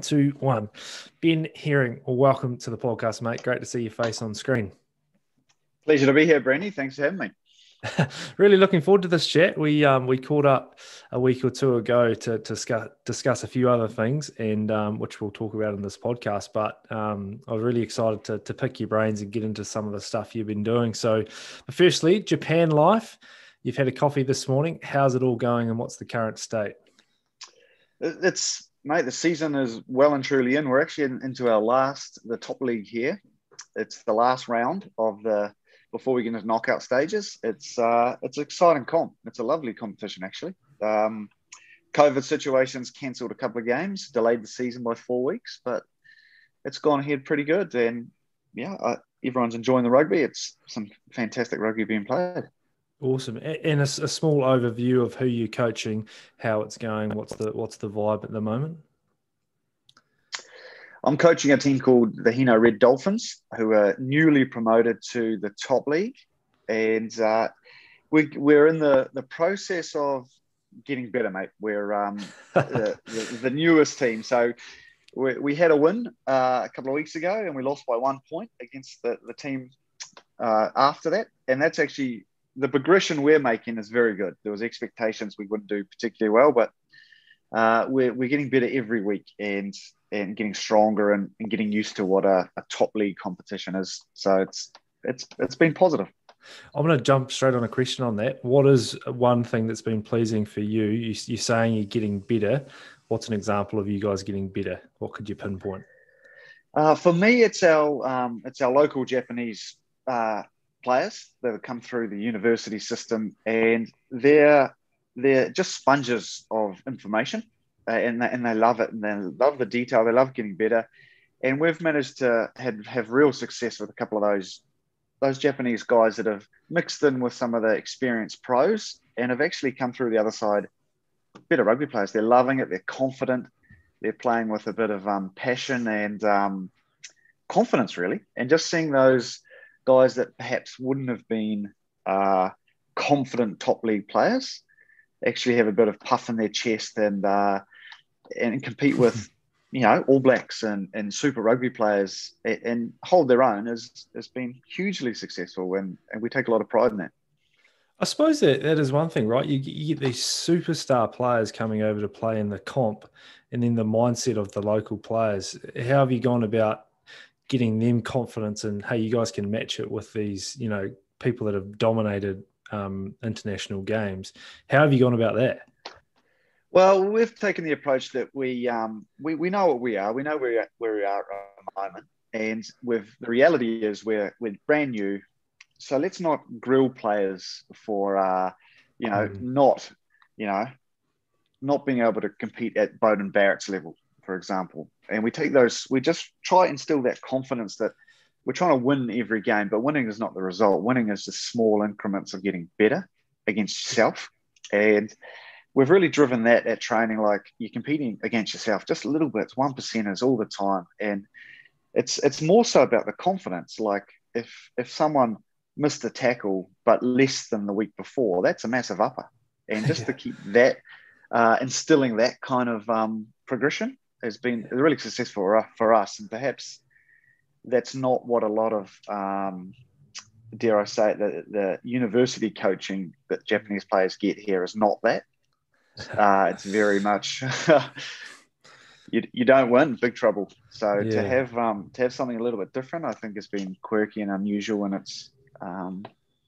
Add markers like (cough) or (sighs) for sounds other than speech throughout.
two, one. Ben Herring, welcome to the podcast, mate. Great to see your face on screen. Pleasure to be here, Brenny. Thanks for having me. (laughs) really looking forward to this chat. We um, we caught up a week or two ago to, to discuss, discuss a few other things, and um, which we'll talk about in this podcast. But um, I was really excited to, to pick your brains and get into some of the stuff you've been doing. So, firstly, Japan life. You've had a coffee this morning. How's it all going, and what's the current state? It's mate, the season is well and truly in. We're actually in, into our last, the top league here. It's the last round of the before we get into knockout stages. It's uh, it's exciting comp. It's a lovely competition actually. Um, COVID situations cancelled a couple of games, delayed the season by four weeks, but it's gone ahead pretty good. And yeah, everyone's enjoying the rugby. It's some fantastic rugby being played. Awesome. And a, a, small overview of who you're coaching, how it's going, what's the what's the vibe at the moment? I'm coaching a team called the Hino Red Dolphins, who are newly promoted to the top league, and uh, we, we're in the the process of getting better, mate. We're um, (laughs) the, the, the, newest team, so we, we had a win uh, a couple of weeks ago, and we lost by one point against the the team uh, after that, and that's actually the progression we're making is very good. There was expectations we wouldn't do particularly well, but uh, we're, we're getting better every week and and getting stronger and, and getting used to what a, a top league competition is. So it's it's it's been positive. I'm going to jump straight on a question on that. What is one thing that's been pleasing for you? you are saying you're getting better. What's an example of you guys getting better? What could you pinpoint? Uh, for me, it's our um, it's our local Japanese uh, players that have come through the university system, and they're they're just sponges of information, uh, and they, and they love it, and they love the detail. They love getting better, and we've managed to have, have real success with a couple of those those Japanese guys that have mixed in with some of the experienced pros and have actually come through the other side better rugby players. They're loving it. They're confident. They're playing with a bit of um, passion and um, confidence, really. And just seeing those guys that perhaps wouldn't have been uh, confident top league players actually have a bit of puff in their chest and uh, and compete with (laughs) you know All Blacks and, and Super Rugby players and, and hold their own has has been hugely successful and, and we take a lot of pride in that. I suppose that, that is one thing, right? You, you, get these superstar players coming over to play in the comp, and then the mindset of the local players. How have you gone about getting them confidence and hey, you guys can match it with these, you know, people that have dominated um, international games. How have you gone about that? Well, we've taken the approach that we um, we, we know what we are. We know where, where we are at the moment, and with the reality is we're we're brand new. So let's not grill players for uh, you know mm. not you know not being able to compete at Beauden Barrett's level for example. And we take those, we just try instill that confidence that we're trying to win every game, but winning is not the result. Winning is just small increments of getting better against yourself. And we've really driven that at training, like you're competing against yourself just a little bit, one percenters all the time. And it's it's more so about the confidence. Like if if someone missed a tackle but less than the week before, that's a massive upper. And just yeah. (laughs) to keep that uh, instilling that kind of um, progression has been really successful for us, and perhaps that's not what a lot of um, dare I say it, the, the university coaching that Japanese players get here is not that. Uh, it's very much (laughs) you, you don't win, big trouble. So yeah. to have um, to have something a little bit different, I think has been quirky and unusual, and it's um,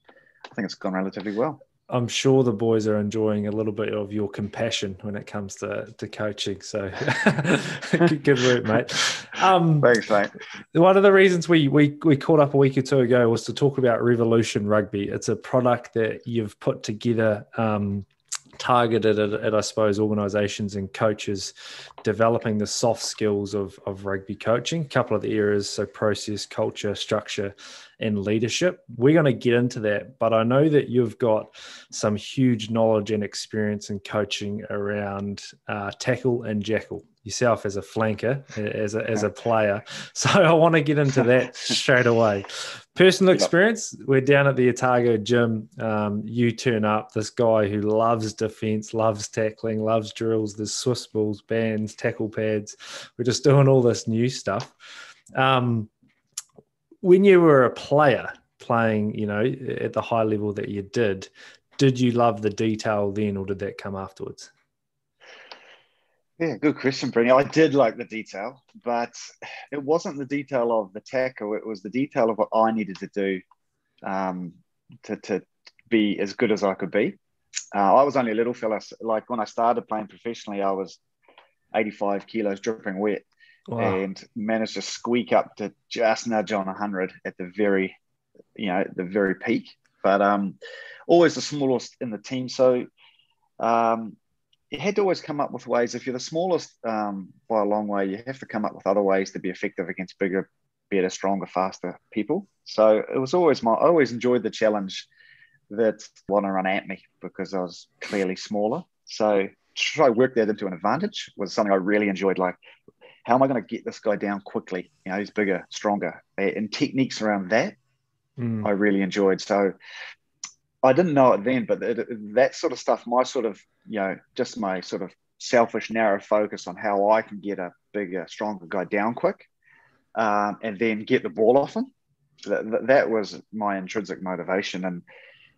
I think it's gone relatively well. I'm sure the boys are enjoying a little bit of your compassion when it comes to, to coaching. So (laughs) good work, mate. Um, Thanks, mate. One of the reasons we, we we caught up a week or two ago was to talk about Revolution Rugby. It's a product that you've put together. Um, targeted at, at, I suppose, organisations and coaches developing the soft skills of, of rugby coaching. A couple of the areas, so process, culture, structure, and leadership. We're going to get into that, but I know that you've got some huge knowledge and experience in coaching around uh, tackle and jackal. Yourself as a flanker, as a, as a (laughs) player. (laughs) So I want to get into that straight away. Personal experience, we're down at the Otago gym. Um, you turn up, this guy who loves defense, loves tackling, loves drills, there's Swiss balls, bands, tackle pads. We're just doing all this new stuff. Um, when you were a player playing, you know, at the high level that you did, did you love the detail then or did that come afterwards? Yeah, good question, Brenny. I did like the detail, but it wasn't the detail of the tackle. It was the detail of what I needed to do um, to, to be as good as I could be. Uh, I was only a little fella. Like when I started playing professionally, I was 85 kilos dripping wet wow. and managed to squeak up to just nudge on 100 at the very, you know, the very peak. But um, always the smallest in the team. So um, you had to always come up with ways. If you're the smallest um, by a long way, you have to come up with other ways to be effective against bigger, better, stronger, faster people. So it was always my. I always enjoyed the challenge that want to run at me because I was clearly smaller. So try work that into an advantage was something I really enjoyed. Like, how am I going to get this guy down quickly? You know, he's bigger, stronger, and techniques around that. Mm. I really enjoyed. So I didn't know it then, but it, that sort of stuff, my sort of, you know, just my sort of selfish, narrow focus on how I can get a bigger, stronger guy down quick um, and then get the ball off him. That, that was my intrinsic motivation. And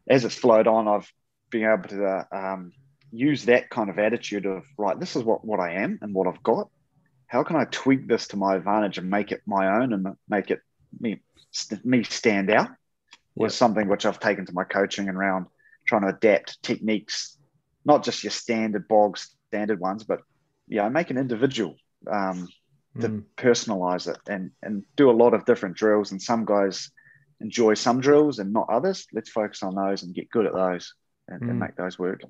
as it's flowed on, I've been able to um, use that kind of attitude of, right, this is what, what I am and what I've got. How can I tweak this to my advantage and make it my own and make it me, me stand out? was something which I've taken to my coaching and around trying to adapt techniques, not just your standard bog standard ones, but yeah, make an individual um, to mm. personalize it and and do a lot of different drills. And some guys enjoy some drills and not others. Let's focus on those and get good at those and, mm. and make those work.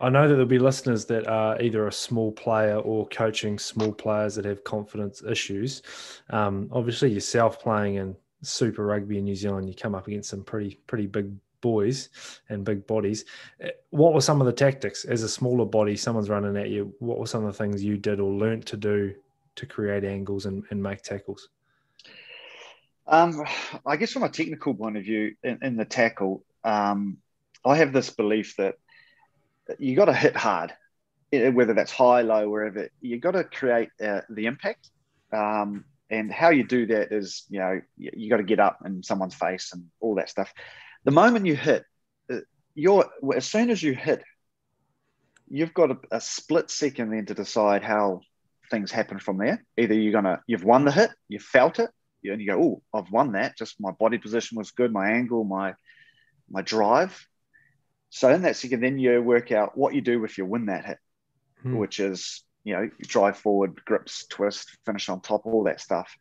I know that there'll be listeners that are either a small player or coaching small players that have confidence issues. Um, obviously, yourself playing in Super Rugby in New Zealand, you come up against some pretty pretty big boys and big bodies. Eh, what were some of the tactics as a smaller body? Someone's running at you. What were some of the things you did or learnt to do to create angles and, and make tackles? Um, I guess from a technical point of view, in, in the tackle, um, I have this belief that you got to hit hard, whether that's high, low, wherever. You got to create uh, the impact. Um, and how you do that is, you know, you, you got to get up in someone's face and all that stuff. The moment you hit, uh, you're as soon as you hit, you've got a, a split second then to decide how things happen from there. Either you're gonna, you've won the hit, you felt it, and you go, oh, I've won that. Just my body position was good, my angle, my my drive. So in that second, then you work out what you do if you win that hit, hmm. which is you know, drive forward, grips, twist, finish on top, all that stuff.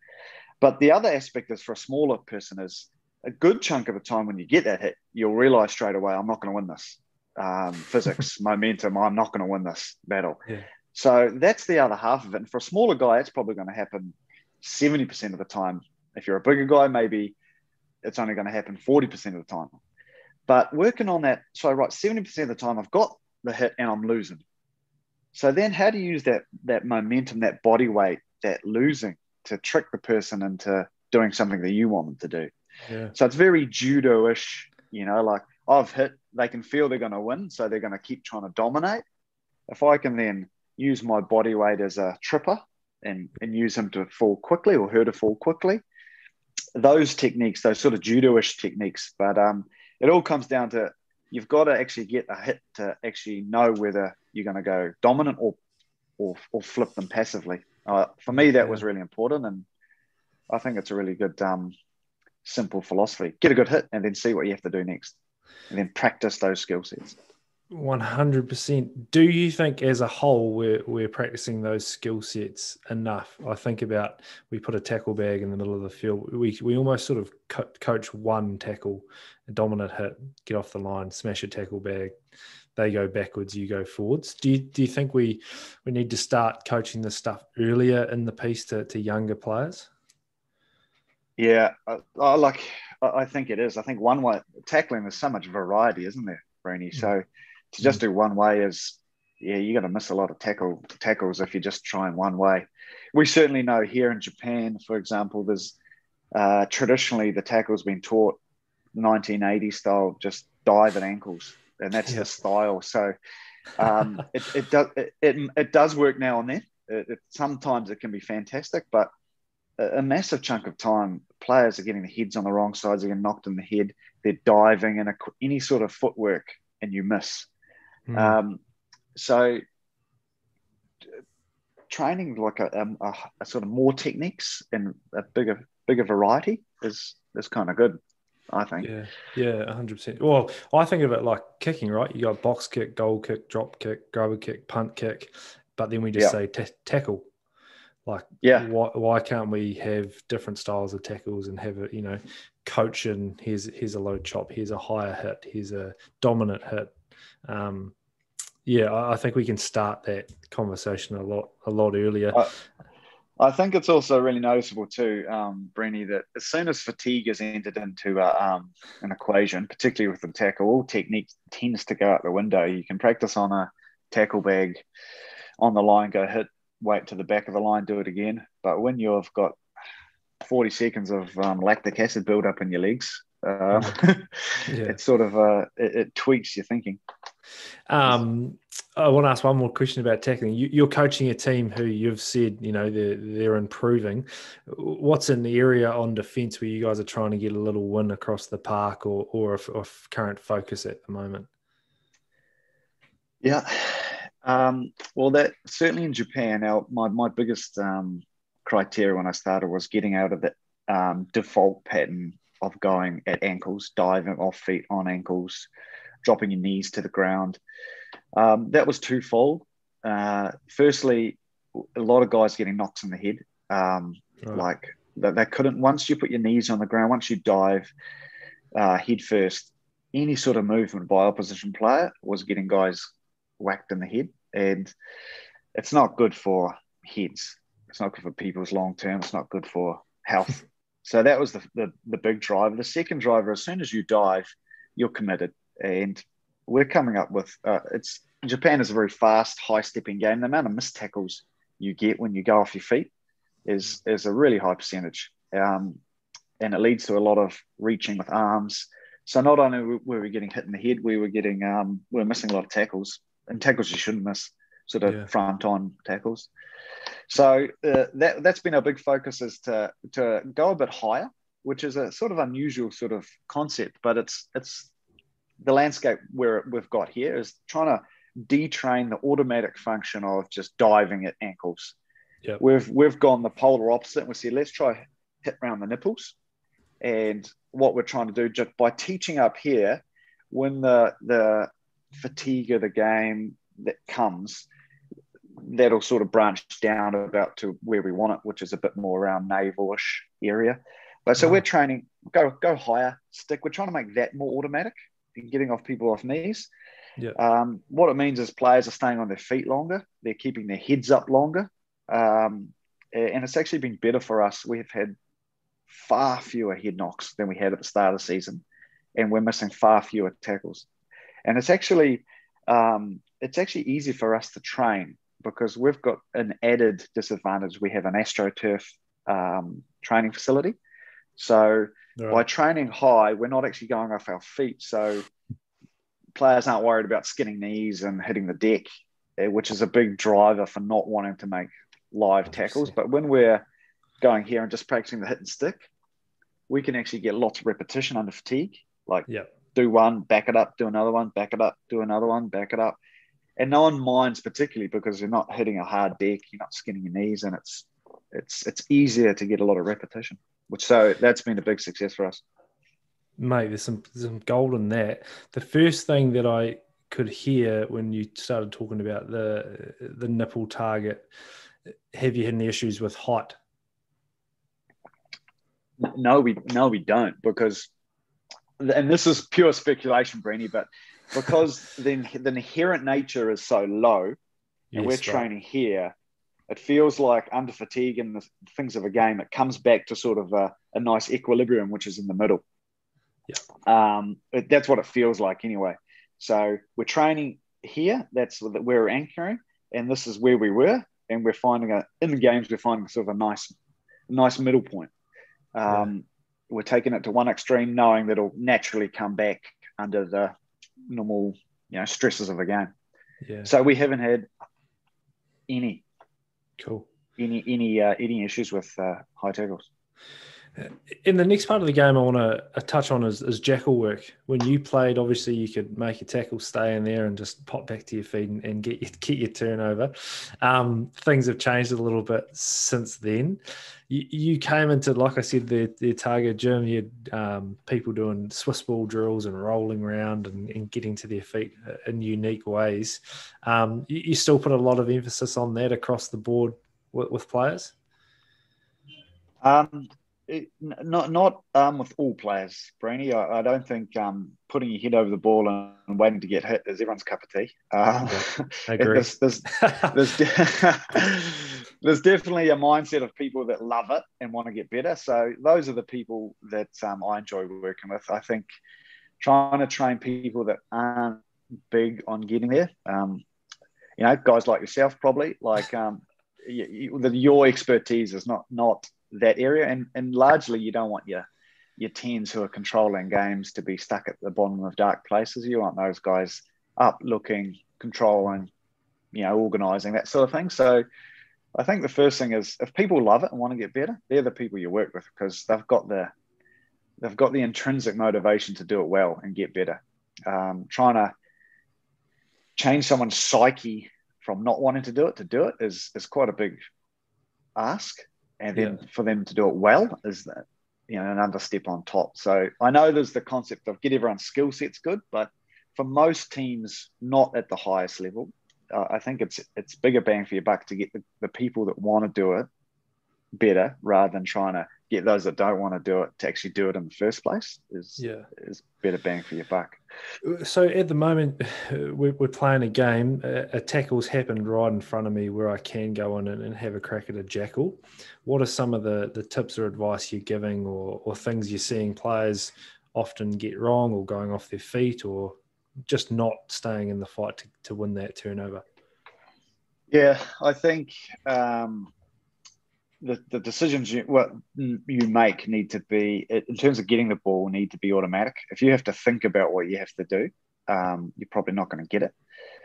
But the other aspect is for a smaller person is a good chunk of the time when you get that hit, you'll realize straight away, I'm not going to win this. Um, (laughs) physics, momentum, I'm not going to win this battle. Yeah. So that's the other half of it. And for a smaller guy, it's probably going to happen 70% of the time. If you're a bigger guy, maybe it's only going to happen 40% of the time. But working on that, so right, 70% of the time I've got the hit and I'm losing. So then, how do you use that that momentum, that body weight, that losing to trick the person into doing something that you want them to do? Yeah. So it's very judo-ish, you know, like I've hit, they can feel they're going to win, so they're going to keep trying to dominate. If I can then use my body weight as a tripper and, and use him to fall quickly or her to fall quickly, those techniques, those sort of judo-ish techniques, but um, it all comes down to you've got to actually get a hit to actually know whether you're going to go dominant or or, or flip them passively. Uh, for me, that was really important, and I think it's a really good, um, simple philosophy. Get a good hit, and then see what you have to do next, and then practice those skill sets. One hundred percent. Do you think, as a whole, we're we're practicing those skill sets enough? I think about we put a tackle bag in the middle of the field. We we almost sort of co- coach one tackle, a dominant hit, get off the line, smash a tackle bag, they go backwards, you go forwards. Do you, do you think we we need to start coaching this stuff earlier in the piece to, to younger players? Yeah, I, I like. I think it is. I think one way tackling there's so much variety, isn't there, Brenny? Mm. So to just mm. do one way is yeah, you're going to miss a lot of tackle tackles if you're just trying one way. We certainly know here in Japan, for example, there's uh, traditionally the tackle's been taught 1980 style, just dive at ankles, and that's yeah. the style. So um, (laughs) it, it does it, it, it, does work now and then. It, sometimes it can be fantastic, but a, massive chunk of time, players are getting the heads on the wrong sides, they're getting knocked in the head, they're diving and any sort of footwork, and you miss. Mm. Um, so training like a, a, a, sort of more techniques and a bigger bigger variety is is kind of good. I think. Yeah, yeah, hundred percent. Well, I think of it like kicking, right? You got box kick, goal kick, drop kick, grubber kick, punt kick, but then we just yeah. say t- tackle. Like, yeah, why, why can't we have different styles of tackles and have it, you know, coach and here's here's a low chop, here's a higher hit, here's a dominant hit. Um, yeah, I, I think we can start that conversation a lot a lot earlier. I, I think it's also really noticeable too, um, Brenny, that as soon as fatigue is entered into uh, um, an equation, particularly with the tackle, all technique tends to go out the window. You can practice on a tackle bag on the line, go hit, wait to the back of the line, do it again. But when you've got 40 seconds of um, lactic acid build up in your legs, uh, (laughs) yeah. it sort of uh, it, it, tweaks your thinking. Um, I want to ask one more question about tackling. You, are coaching a team who you've said you know they're they're improving. What's an area on defence where you guys are trying to get a little win across the park, or or a current focus at the moment? Yeah, um, well, that certainly in Japan. Our my my biggest um, criteria when I started was getting out of the um, default pattern of going at ankles, diving off feet on ankles, dropping your knees to the ground. Um, that was twofold. Uh, firstly, a lot of guys getting knocks in the head. Um, right. Like that, they couldn't, once you put your knees on the ground, once you dive uh, head first, any sort of movement by opposition player was getting guys whacked in the head. And it's not good for heads. It's not good for people's long term. It's not good for health. (laughs) so that was the, the, the big driver. The second driver, as soon as you dive, you're committed. And we're coming up with uh, it's Japan is a very fast, high stepping game. The amount of missed tackles you get when you go off your feet is is a really high percentage, um, and it leads to a lot of reaching with arms. So not only were we getting hit in the head, we were getting um, we were missing a lot of tackles and tackles you shouldn't miss, sort of yeah. front on tackles. So uh, that that's been our big focus is to to go a bit higher, which is a sort of unusual sort of concept, but it's it's the landscape where we've got here is trying to detrain the automatic function of just diving at ankles. Yep. We've we've gone the polar opposite. We said let's try hit around the nipples, and what we're trying to do just by teaching up here, when the the fatigue of the game that comes, that'll sort of branch down about to where we want it, which is a bit more around navalish area. But so we're training go go higher stick. We're trying to make that more automatic getting off people off knees. Yeah. Um, what it means is players are staying on their feet longer. They're keeping their heads up longer. Um, and it's actually been better for us. We've had far fewer head knocks than we had at the start of the season, and we're missing far fewer tackles. And it's actually um, it's actually easy for us to train because we've got an added disadvantage. We have an AstroTurf um, training facility, so Right. By training high, we're not actually going off our feet. So players aren't worried about skinning knees and hitting the deck, eh, which is a big driver for not wanting to make live tackles. But when we're going here and just practicing the hit and stick, we can actually get lots of repetition under fatigue. Like yep. Do one, back it up, do another one, back it up, do another one, back it up. And no one minds particularly because you're not hitting a hard deck, you're not skinning your knees, and it's it's it's easier to get a lot of repetition which so that's been a big success for us. Mate, there's some there's some gold in that. The first thing that I could hear when you started talking about the the nipple target, have you had any issues with height? No, we no we don't because, and this is pure speculation, Brenny, but because the the inherent nature is so low, and we're right. training here, it feels like under fatigue and the things of a game, it comes back to sort of a, a nice equilibrium, which is in the middle. Yeah. Um, it, that's what it feels like anyway. So we're training here. That's where we're anchoring, and this is where we were, and we're finding a in the games we're finding sort of a nice, nice middle point. Um. We're taking it to one extreme, knowing that it'll naturally come back under the normal, you know, stresses of a game. Yeah. So we haven't had any cool any any uh, any issues with uh, high tackles. In the next part of the game, I want to uh, touch on is, is, jackal work. When you played, obviously you could make a tackle stay in there and just pop back to your feet and, and get your, (laughs) get your turnover. Um, things have changed a little bit since then. You, you came into, like I said, the, the Otago gym. You had um, people doing Swiss ball drills and rolling around and, and getting to their feet uh, in unique ways. Um, you, you, still put a lot of emphasis on that across the board with, with players. Um, it, not not um, with all players, Brenny. I, I don't think um, putting your head over the ball and, and, waiting to get hit is everyone's cup of tea. Um, (laughs) I agree. there's, there's, there's, de- (laughs) there's, definitely a mindset of people that love it and want to get better. So those are the people that um, I enjoy working with. I think trying to train people that aren't big on getting there. Um, you know, guys like yourself, probably like um, you, you, the, your expertise is not not that area. And, and largely, you don't want your your tens who are controlling games to be stuck at the bottom of dark places. You want those guys up, looking, controlling, you know, organising that sort of thing. So I think the first thing is if people love it and want to get better, they're the people you work with because they've got the they've got the intrinsic motivation to do it well and get better. Um, trying to change someone's psyche from not wanting to do it to do it is is quite a big ask and then yeah. for them to do it well is that you know another step on top. So I know there's the concept of get everyone's skill sets good, but for most teams not at the highest level, uh, I think it's it's bigger bang for your buck to get the, the people that want to do it better rather than trying to get those that don't want to do it to actually do it in the first place is yeah is better bang for your buck. So at the moment, (sighs) we're, playing a game. A, tackle's happened right in front of me where I can go in and, have a crack at a jackal. What are some of the the tips or advice you're giving, or or things you're seeing players often get wrong, or going off their feet, or just not staying in the fight to, to win that turnover? Yeah, I think. Um, the, the decisions you what you make need to be in terms of getting the ball need to be automatic. If you have to think about what you have to do, um, you're probably not going to get it.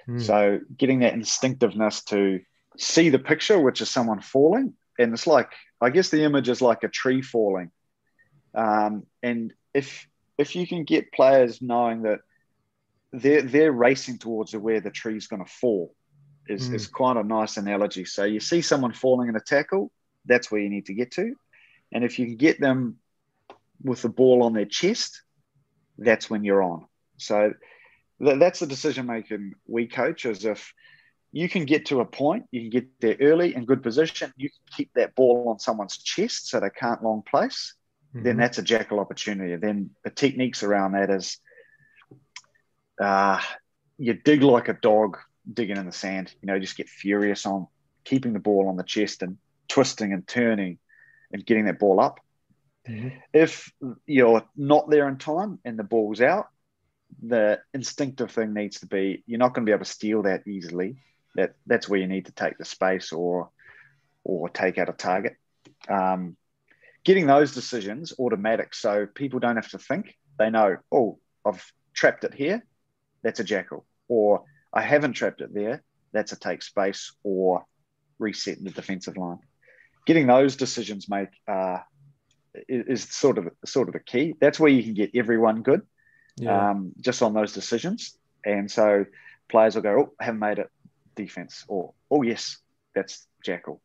Mm. So getting that instinctiveness to see the picture, which is someone falling, and it's like I guess the image is like a tree falling, um, and if if you can get players knowing that they're they're racing towards where the tree's going to fall, is mm. is quite a nice analogy. So you see someone falling in a tackle, that's where you need to get to. And if you can get them with the ball on their chest, that's when you're on. So th- that's the decision making we coach is if you can get to a point, you can get there early in good position, you can keep that ball on someone's chest so they can't long place, mm-hmm. then that's a jackal opportunity. Then the techniques around that is uh, you dig like a dog digging in the sand, you know, just get furious on keeping the ball on the chest and twisting and turning and getting that ball up. Mm-hmm. If you're not there in time and the ball's out, the instinctive thing needs to be you're not going to be able to steal that easily. That that's where you need to take the space or or take out a target. Um, getting those decisions automatic, so people don't have to think. They know, oh, I've trapped it here. That's a jackal, or I haven't trapped it there. That's a take space or reset the defensive line getting those decisions made uh, is, sort of sort of the key. That's where you can get everyone good, yeah. um, just on those decisions. And so players will go, "Oh, I haven't made it defense," or "Oh, yes, that's jackal."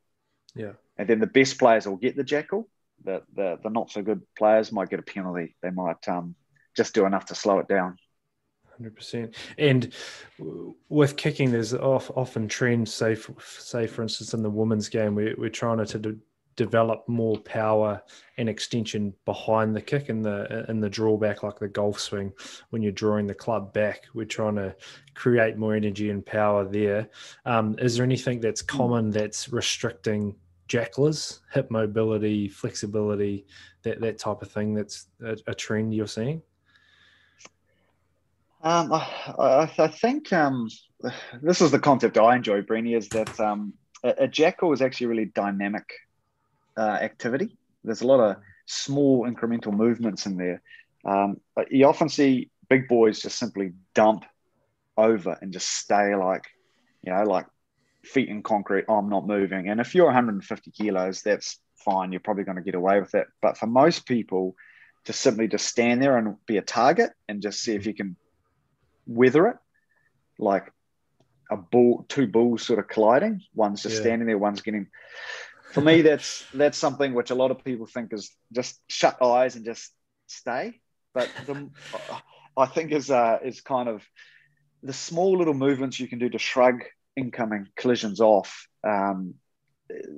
Yeah. And then the best players will get the jackal. The the, the not so good players might get a penalty. They might um, just do enough to slow it down. Hundred percent. And with kicking, there's often trends. Say, for, say for instance, in the women's game, we, we're trying to de- develop more power and extension behind the kick and the in the drawback, like the golf swing. When you're drawing the club back, we're trying to create more energy and power there. Um, is there anything that's hmm. common that's restricting jacklers, hip mobility, flexibility, that that type of thing? That's a, a trend you're seeing. Um, I, I, think um, this is the concept I enjoy, Brenny, is that um, a, a, jackal is actually a really dynamic uh, activity. There's a lot of small incremental movements in there. Um, you often see big boys just simply dump over and just stay like, you know, like feet in concrete. Oh, I'm not moving. And if you're 150 kilos, that's fine. You're probably going to get away with it. But for most people, to simply just stand there and be a target and just see if you can weather it, like a bull, two bulls sort of colliding. One's just yeah. standing there, one's getting. For me, that's that's something which a lot of people think is just shut eyes and just stay. But the, I think is uh, is kind of the small little movements you can do to shrug incoming collisions off. Um,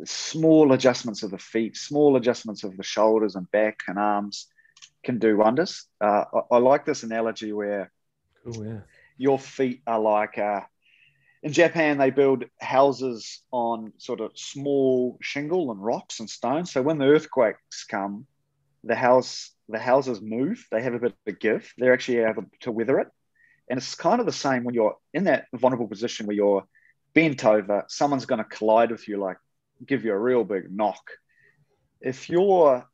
small adjustments of the feet, small adjustments of the shoulders and back and arms can do wonders. Uh, I, I, like this analogy where Cool, yeah. Your feet are like uh, in Japan, they build houses on sort of small shingle and rocks and stones. So when the earthquakes come, the house the houses move. They have a bit of a give. They're actually able to weather it. And it's kind of the same when you're in that vulnerable position where you're bent over, someone's going to collide with you, like give you a real big knock. If you're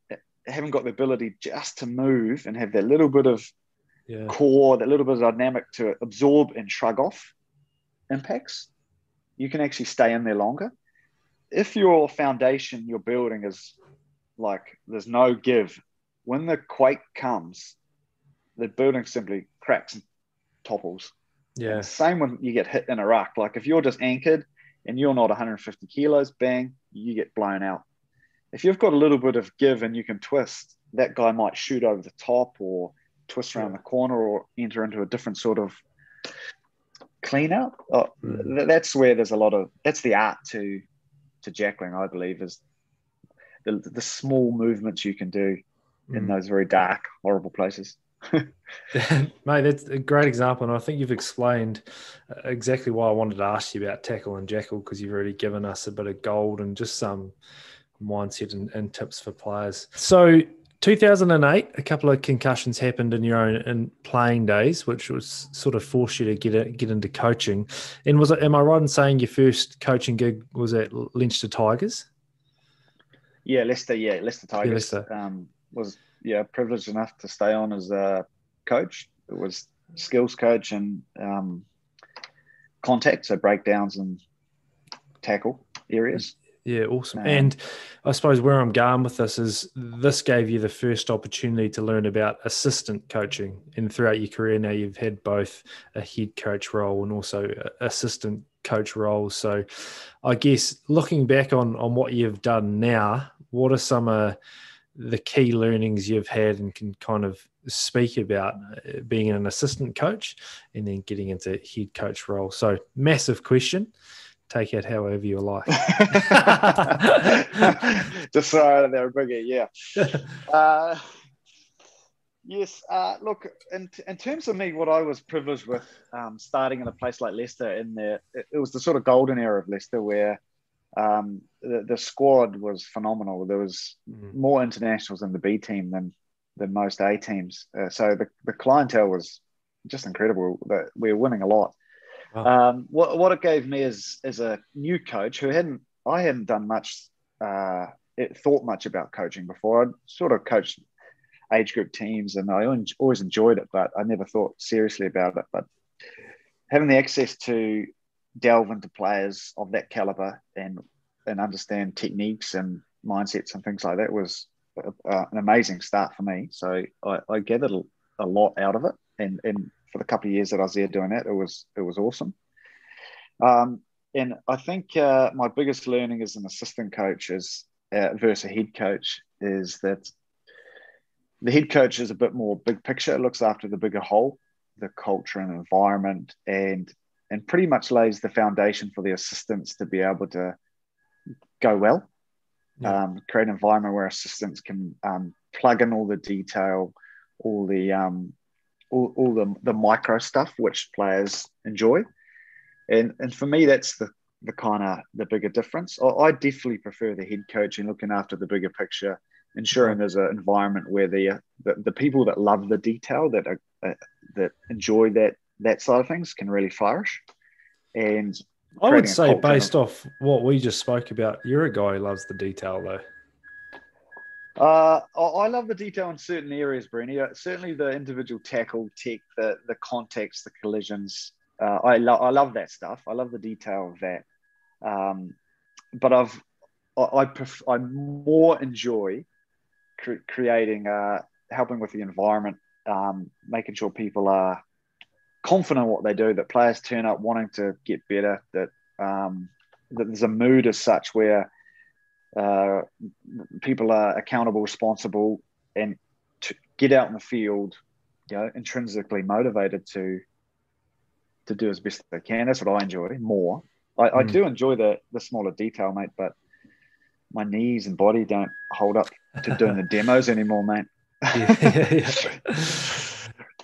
haven't got the ability just to move and have that little bit of yeah. core, that little bit of dynamic to absorb and shrug off impacts, you can actually stay in there longer. If your foundation you're building is like there's no give, when the quake comes, the building simply cracks and topples. Yeah. same when you get hit in a ruck. Like if you're just anchored and you're not 150 kilos, bang, you get blown out. If you've got a little bit of give and you can twist, that guy might shoot over the top or twist around the corner or enter into a different sort of clean out. Oh, mm. That's where there's a lot of that's the art to to jackling, I believe, is the, the small movements you can do mm. in those very dark, horrible places. (laughs) (laughs) Mate, that's a great example, and I think you've explained uh, exactly why I wanted to ask you about tackle and jackal because you've already given us a bit of gold and just some mindset and, and tips for players. So 2008, a couple of concussions happened in your own in playing days, which was sort of forced you to get it, get into coaching. And was it? Am I right in saying your first coaching gig was at Leinster Tigers? Yeah, Leicester. Yeah, Leicester Tigers. Yeah, Leicester. Um, was yeah privileged enough to stay on as a coach. It was skills coach and um, contact, so breakdowns and tackle areas. Yeah, awesome. Um, and I suppose where I'm going with this is this gave you the first opportunity to learn about assistant coaching. And throughout your career now, you've had both a head coach role and also assistant coach roles. So I guess looking back on, on what you've done now, what are some of the key learnings you've had and can kind of speak about uh, being an assistant coach and then getting into head coach role? So massive question take it however you like. (laughs) Just throw it out there, biggie, yeah. (laughs) Uh, yes, uh, look, in, in terms of me, what I was privileged with um, starting in a place like Leicester, in there, it, it, was the sort of golden era of Leicester where um, the, the, squad was phenomenal. There was mm. more internationals in the B team than than most A teams. Uh, so the, the clientele was just incredible. That we were winning a lot. Wow. Um, what, what it gave me as as a new coach who hadn't I hadn't done much uh, thought much about coaching before. I'd sort of coached age group teams and I always enjoyed it, but I never thought seriously about it. But having the access to delve into players of that caliber and and understand techniques and mindsets and things like that was uh, an amazing start for me. So I, I gathered a lot out of it, and and for the couple of years that I was there doing that, it was it was awesome. Um, and I think uh, my biggest learning as an assistant coach is uh, versus a head coach is that the head coach is a bit more big picture. It looks after the bigger whole, the culture and environment, and and pretty much lays the foundation for the assistants to be able to go well. Yeah. Um, create an environment where assistants can um, plug in all the detail, all the um, all, all the, the micro stuff which players enjoy. And, and for me, that's the, the kind of the bigger difference. I, I, definitely prefer the head coach and looking after the bigger picture, ensuring there's an environment where the, the, the people that love the detail, that are uh, that enjoy that that side of things can really flourish. And I would say, based of, off what we just spoke about, you're a guy who loves the detail, though. Uh, I love the detail in certain areas, Brenny. Uh, certainly, the individual tackle tech, the the context, the collisions. Uh, I love I love that stuff. I love the detail of that. Um, but I've I I, pref- I more enjoy cre- creating, uh, helping with the environment, um, making sure people are confident in what they do. That players turn up wanting to get better. That um, that there's a mood as such where uh, people are accountable, responsible, and to get out in the field, you know, intrinsically motivated to to do as best they can. That's what I enjoy more. I, mm. I hmm. do enjoy the the smaller detail, mate, but my knees and body don't hold up to doing the (laughs) demos anymore, mate. yeah, yeah, yeah. (laughs)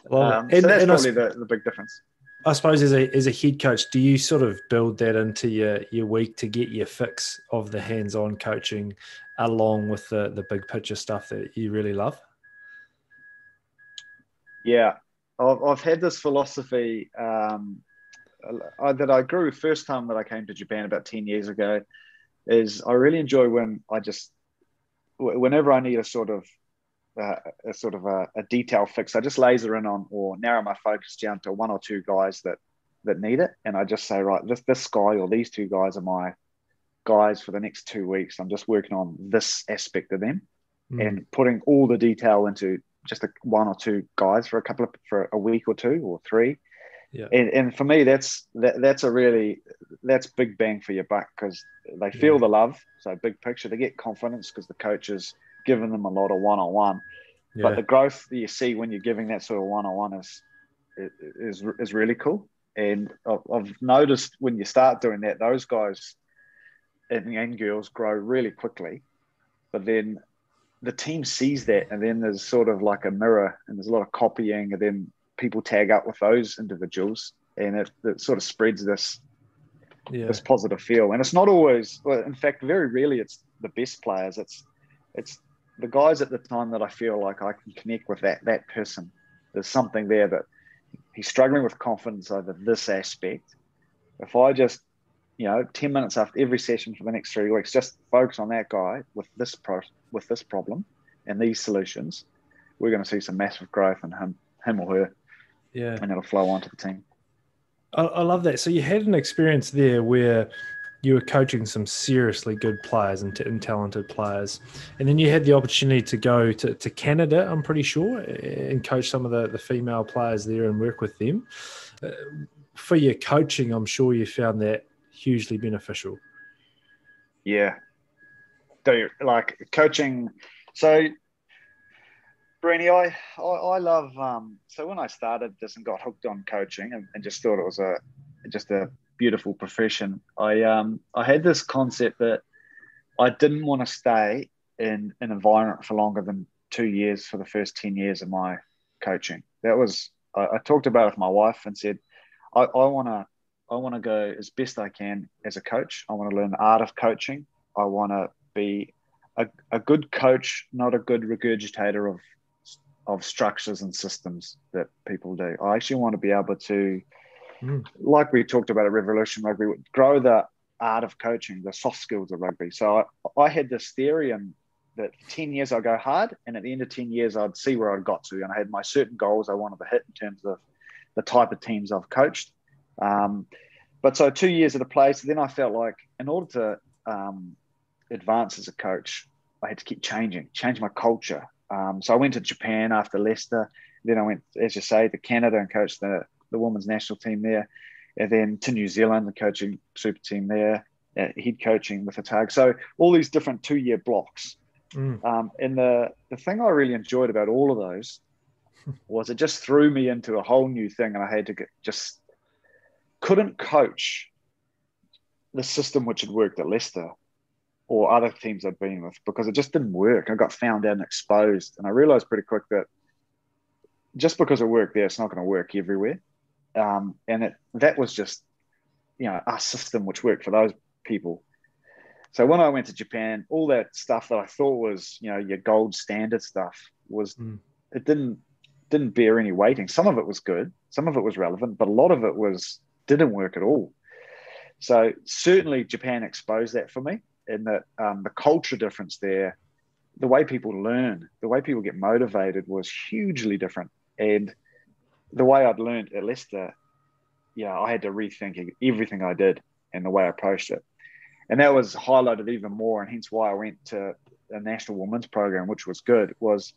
Well, um, and, so that's probably the, the big difference. I suppose as a as a head coach, do you sort of build that into your your week to get your fix of the hands-on coaching along with the the big picture stuff that you really love? Yeah, I've, I've had this philosophy um, that I grew first time that I came to Japan about ten years ago. Is I really enjoy when I just whenever I need a sort of uh, a sort of a, a, detail fix. I just laser in on or narrow my focus down to one or two guys that that need it, and I just say, right, this this guy or these two guys are my guys for the next two weeks. I'm just working on this aspect of them, mm. and putting all the detail into just a, one or two guys for a couple of for a week or two or three. Yeah. And, and for me, that's that, that's a really that's big bang for your buck because they feel yeah. the love. So big picture, they get confidence because the coaches given them a lot of one on one. But the growth that you see when you're giving that sort of one on one is is is really cool. And I've noticed when you start doing that, those guys and, and girls grow really quickly. But then the team sees that, and then there's sort of like a mirror, and there's a lot of copying, and then people tag up with those individuals, and it, it sort of spreads this yeah. this positive feel. And it's not always, well, in fact, very rarely it's the best players. It's it's the guys at the time that I feel like I can connect with that that person. There's something there that he's struggling with confidence over this aspect. If I just, you know, ten minutes after every session for the next three weeks, just focus on that guy with this pro with this problem and these solutions, we're going to see some massive growth in him, him or her. Yeah, and it'll flow onto the team. I, I love that. So you had an experience there where you were coaching some seriously good players and, t- and, talented players. And then you had the opportunity to go to, to Canada, I'm pretty sure, and coach some of the, the female players there and work with them. Uh, for your coaching, I'm sure you found that hugely beneficial. Yeah. Do like coaching. So, Brenny, I, I, I love, um, so when I started this and got hooked on coaching and, and just thought it was a, just a beautiful profession. I um I had this concept that I didn't want to stay in an environment for longer than two years for the first ten years of my coaching. That was I, I talked about it with my wife and said I, I want to I want to go as best I can as a coach. I want to learn the art of coaching. I want to be a, a good coach, not a good regurgitator of of structures and systems that people do. I actually want to be able to mm. like we talked about at Revolution Rugby, grow the art of coaching, the soft skills of rugby. So I, I had this theory and that 10 years I'd go hard and at the end of 10 years I'd see where I'd got to and I had my certain goals I wanted to hit in terms of the type of teams I've coached. Um, but so two years at a place, then I felt like in order to um, advance as a coach, I had to keep changing, change my culture. Um, so I went to Japan after Leicester. Then I went, as you say, to Canada and coached the the women's national team there, and then to New Zealand, the coaching super team there, uh, head coaching with Otago. So all these different two year blocks. Mm. Um, and the the thing I really enjoyed about all of those (laughs) was it just threw me into a whole new thing, and I had to get, just couldn't coach the system which had worked at Leicester or other teams I'd been with because it just didn't work. I got found out and exposed, and I realized pretty quick that just because it worked there, it's not going to work everywhere um, and it, that was just you know a system which worked for those people. So when I went to Japan, all that stuff that I thought was you know your gold standard stuff was mm. it didn't didn't bear any weighting. Some of it was good, some of it was relevant, but a lot of it was didn't work at all. So certainly Japan exposed that for me in that um, the culture difference there, the way people learn, the way people get motivated was hugely different. And the way I'd learned at Leicester, yeah, I had to rethink everything I did and the way I approached it. And that was highlighted even more, and hence why I went to a national women's program, which was good, was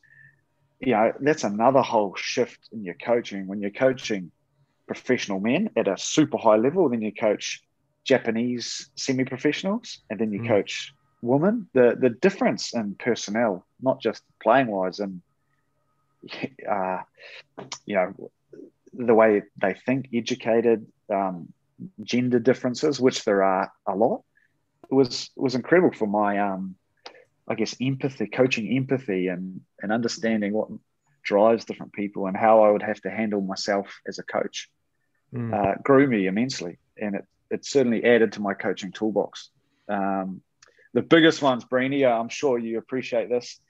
you know, that's another whole shift in your coaching. When you're coaching professional men at a super high level, then you coach Japanese semi-professionals, and then you mm. coach women. The the difference in personnel, not just playing wise, and (laughs) uh, you know the way they think, educated, um, gender differences, which there are a lot, was was incredible for my um, I guess empathy, coaching empathy, and and understanding what drives different people and how I would have to handle myself as a coach. Mm. Uh, grew me immensely, and it it certainly added to my coaching toolbox. Um, the biggest ones, Breeny, I'm sure you appreciate this,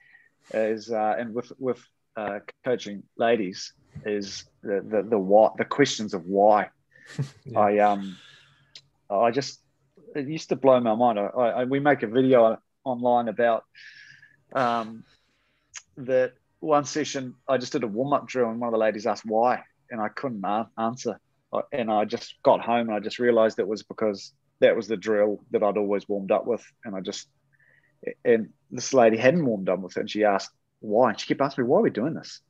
is uh, and with with uh, coaching ladies is the the the what the questions of why. (laughs) yeah. I um I just it used to blow my mind. I, I, we make a video online about um, that one session. I just did a warm up drill, and one of the ladies asked why, and I couldn't answer. And I just got home, and I just realized it was because that was the drill that I'd always warmed up with, and I just and this lady hadn't warmed up with it, and she asked why. And she kept asking me why are we doing this,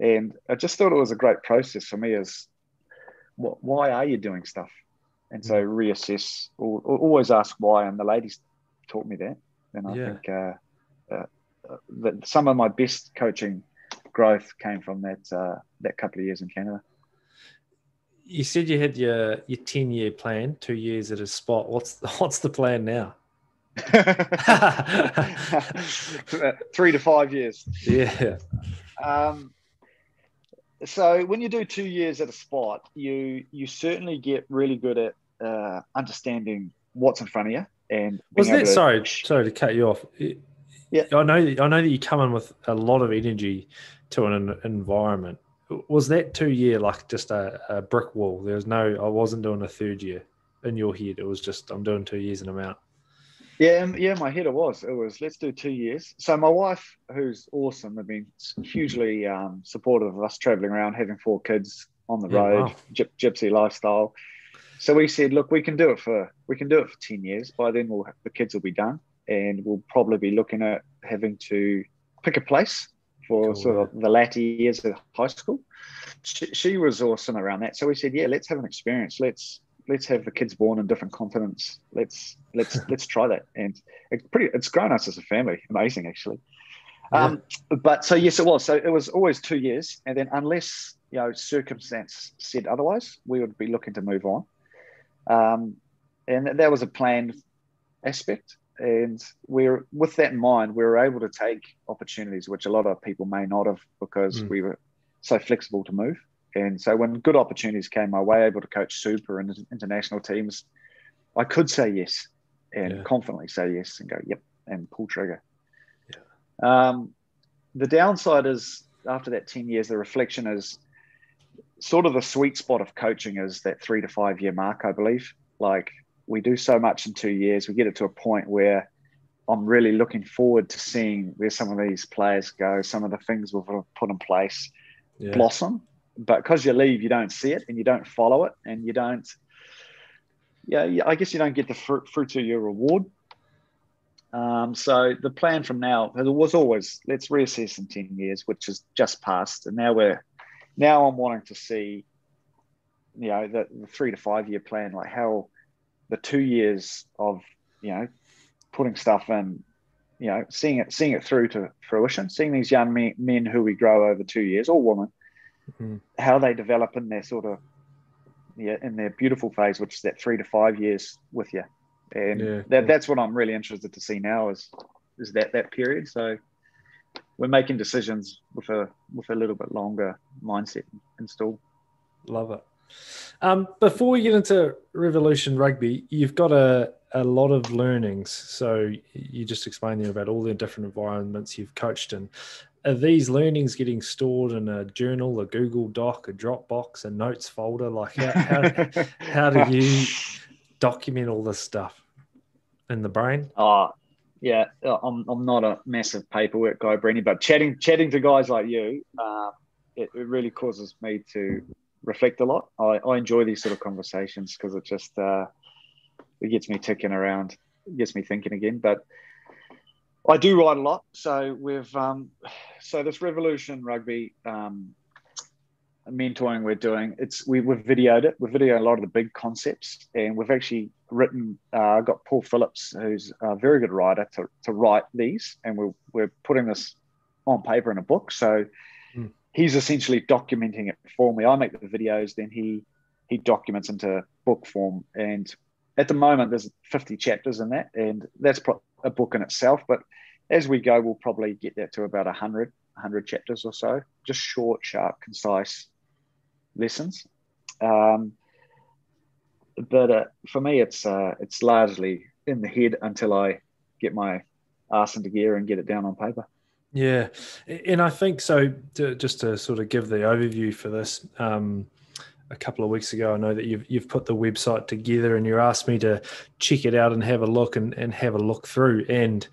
and I just thought it was a great process for me. As why are you doing stuff? and so mm. reassess or, or, always ask why and the ladies taught me that and i yeah. think uh, uh, uh, that some of my best coaching growth came from that uh, that couple of years in canada you said you had your your 10 year plan two years at a spot what's what's the plan now (laughs) (laughs) three to five years yeah um, so when you do two years at a spot, you you certainly get really good at uh, understanding what's in front of you. And was that to, sorry sorry to cut you off? Yeah, I know I know that you come in with a lot of energy to an environment. Was that two year like just a, a brick wall? There was no, I wasn't doing a third year in your head. It was just I'm doing two years and I'm out. Yeah, yeah, my head it was. It was let's do two years. So my wife, who's awesome, I mean, hugely um, supportive of us traveling around, having four kids on the yeah, road, wow. gypsy lifestyle. So we said, look, we can do it for we can do it for ten years. By then, we'll the kids will be done, and we'll probably be looking at having to pick a place for cool. sort of the latter years of high school. She, she was awesome around that. So we said, yeah, let's have an experience. Let's let's have the kids born in different continents. Let's let's (laughs) let's try that. And it's pretty. It's grown us as a family. Amazing, actually. Yeah. Um, but so yes, it was. So it was always two years, and then unless you know circumstance said otherwise, we would be looking to move on. Um, and that was a planned aspect. And we're with that in mind, we were able to take opportunities which a lot of people may not have because mm. we were so flexible to move. And so when good opportunities came my way, able to coach super and international teams, I could say yes and yeah. confidently say yes and go, yep, and pull trigger. Yeah. Um, the downside is after that 10 years, the reflection is sort of the sweet spot of coaching is that three to five year mark, I believe. Like we do so much in two years, we get it to a point where I'm really looking forward to seeing where some of these players go, some of the things we've put in place yeah. blossom but because you leave, you don't see it and you don't follow it and you don't. Yeah, I guess you don't get the fruit, fruits of your reward. Um, so the plan from now was always let's reassess in ten years, which has just passed, and now we're now I'm wanting to see, you know, the, the three to five year plan, like how the two years of you know putting stuff in, you know, seeing it seeing it through to fruition, seeing these young men, men who we grow over two years, or women, mm-hmm. how they develop in their sort of yeah in their beautiful phase, which is that three to five years with you, and yeah, that, that's what I'm really interested to see now is is that that period. So we're making decisions with a with a little bit longer mindset installed. Love it. Um, before we get into Revolution Rugby, you've got a, a lot of learnings. So you just explained there about all the different environments you've coached in. Are these learnings getting stored in a journal, a Google Doc, a Dropbox, a notes folder? Like how how, (laughs) how do you document all this stuff in the brain? Oh, yeah, I'm, I'm not a massive paperwork guy, Brenny, but chatting chatting to guys like you, uh, it, it, really causes me to reflect a lot. I, I enjoy these sort of conversations because it just uh, it gets me ticking around, it gets me thinking again. But I do write a lot. So we've um, so this Revolution Rugby um, mentoring we're doing, it's we, we've videoed it. We've videoed a lot of the big concepts, and we've actually written. Uh, got Paul Phillips, who's a very good writer, to, to write these, and we're we're putting this on paper in a book. So mm. he's essentially documenting it for me. I make the videos, then he he documents into book form, and at the moment there's 50 chapters in that, and that's a book in itself. But as we go, we'll probably get that to about 100, 100 chapters or so, just short, sharp, concise lessons. Um, but uh, for me, it's uh, it's largely in the head until I get my ass into gear and get it down on paper. Yeah, and I think so. To, just to sort of give the overview for this, um, a couple of weeks ago, I know that you've you've put the website together and you asked me to check it out and have a look and, and have a look through. And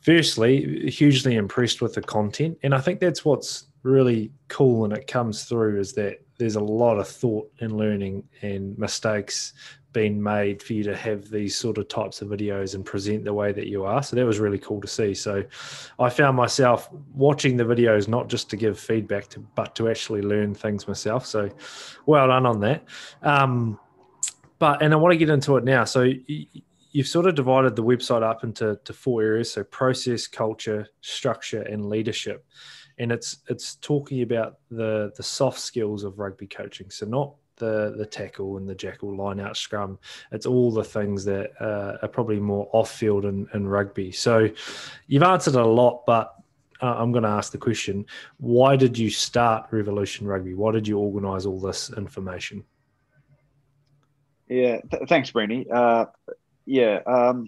firstly, hugely impressed with the content, and I think that's what's really cool and it comes through is that there's a lot of thought and learning and mistakes being made for you to have these sort of types of videos and present the way that you are. So that was really cool to see. So I found myself watching the videos not just to give feedback to, but to actually learn things myself. So well done on that. Um, but and I want to get into it now. So you've sort of divided the website up into to four areas: so process, culture, structure, and leadership and it's it's talking about the the soft skills of rugby coaching. So not the the tackle and the jackal line out scrum. It's all the things that uh, are probably more off field in, in rugby. So you've answered a lot, but uh, I'm going to ask the question: Why did you start Revolution Rugby? Why did you organise all this information? Yeah, th- thanks, Brenny. Uh, yeah, um,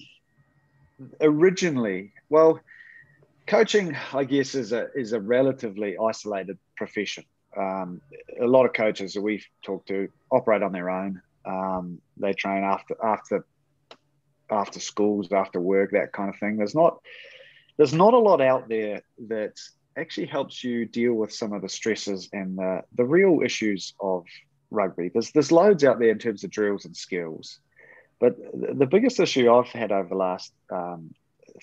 originally, well, coaching, I guess, is a is a relatively isolated profession. Um, a lot of coaches that we've talked to operate on their own. Um, they train after after after schools, after work, that kind of thing. There's not there's not a lot out there that actually helps you deal with some of the stresses and the, the real issues of rugby. There's there's loads out there in terms of drills and skills, but the biggest issue I've had over the last um,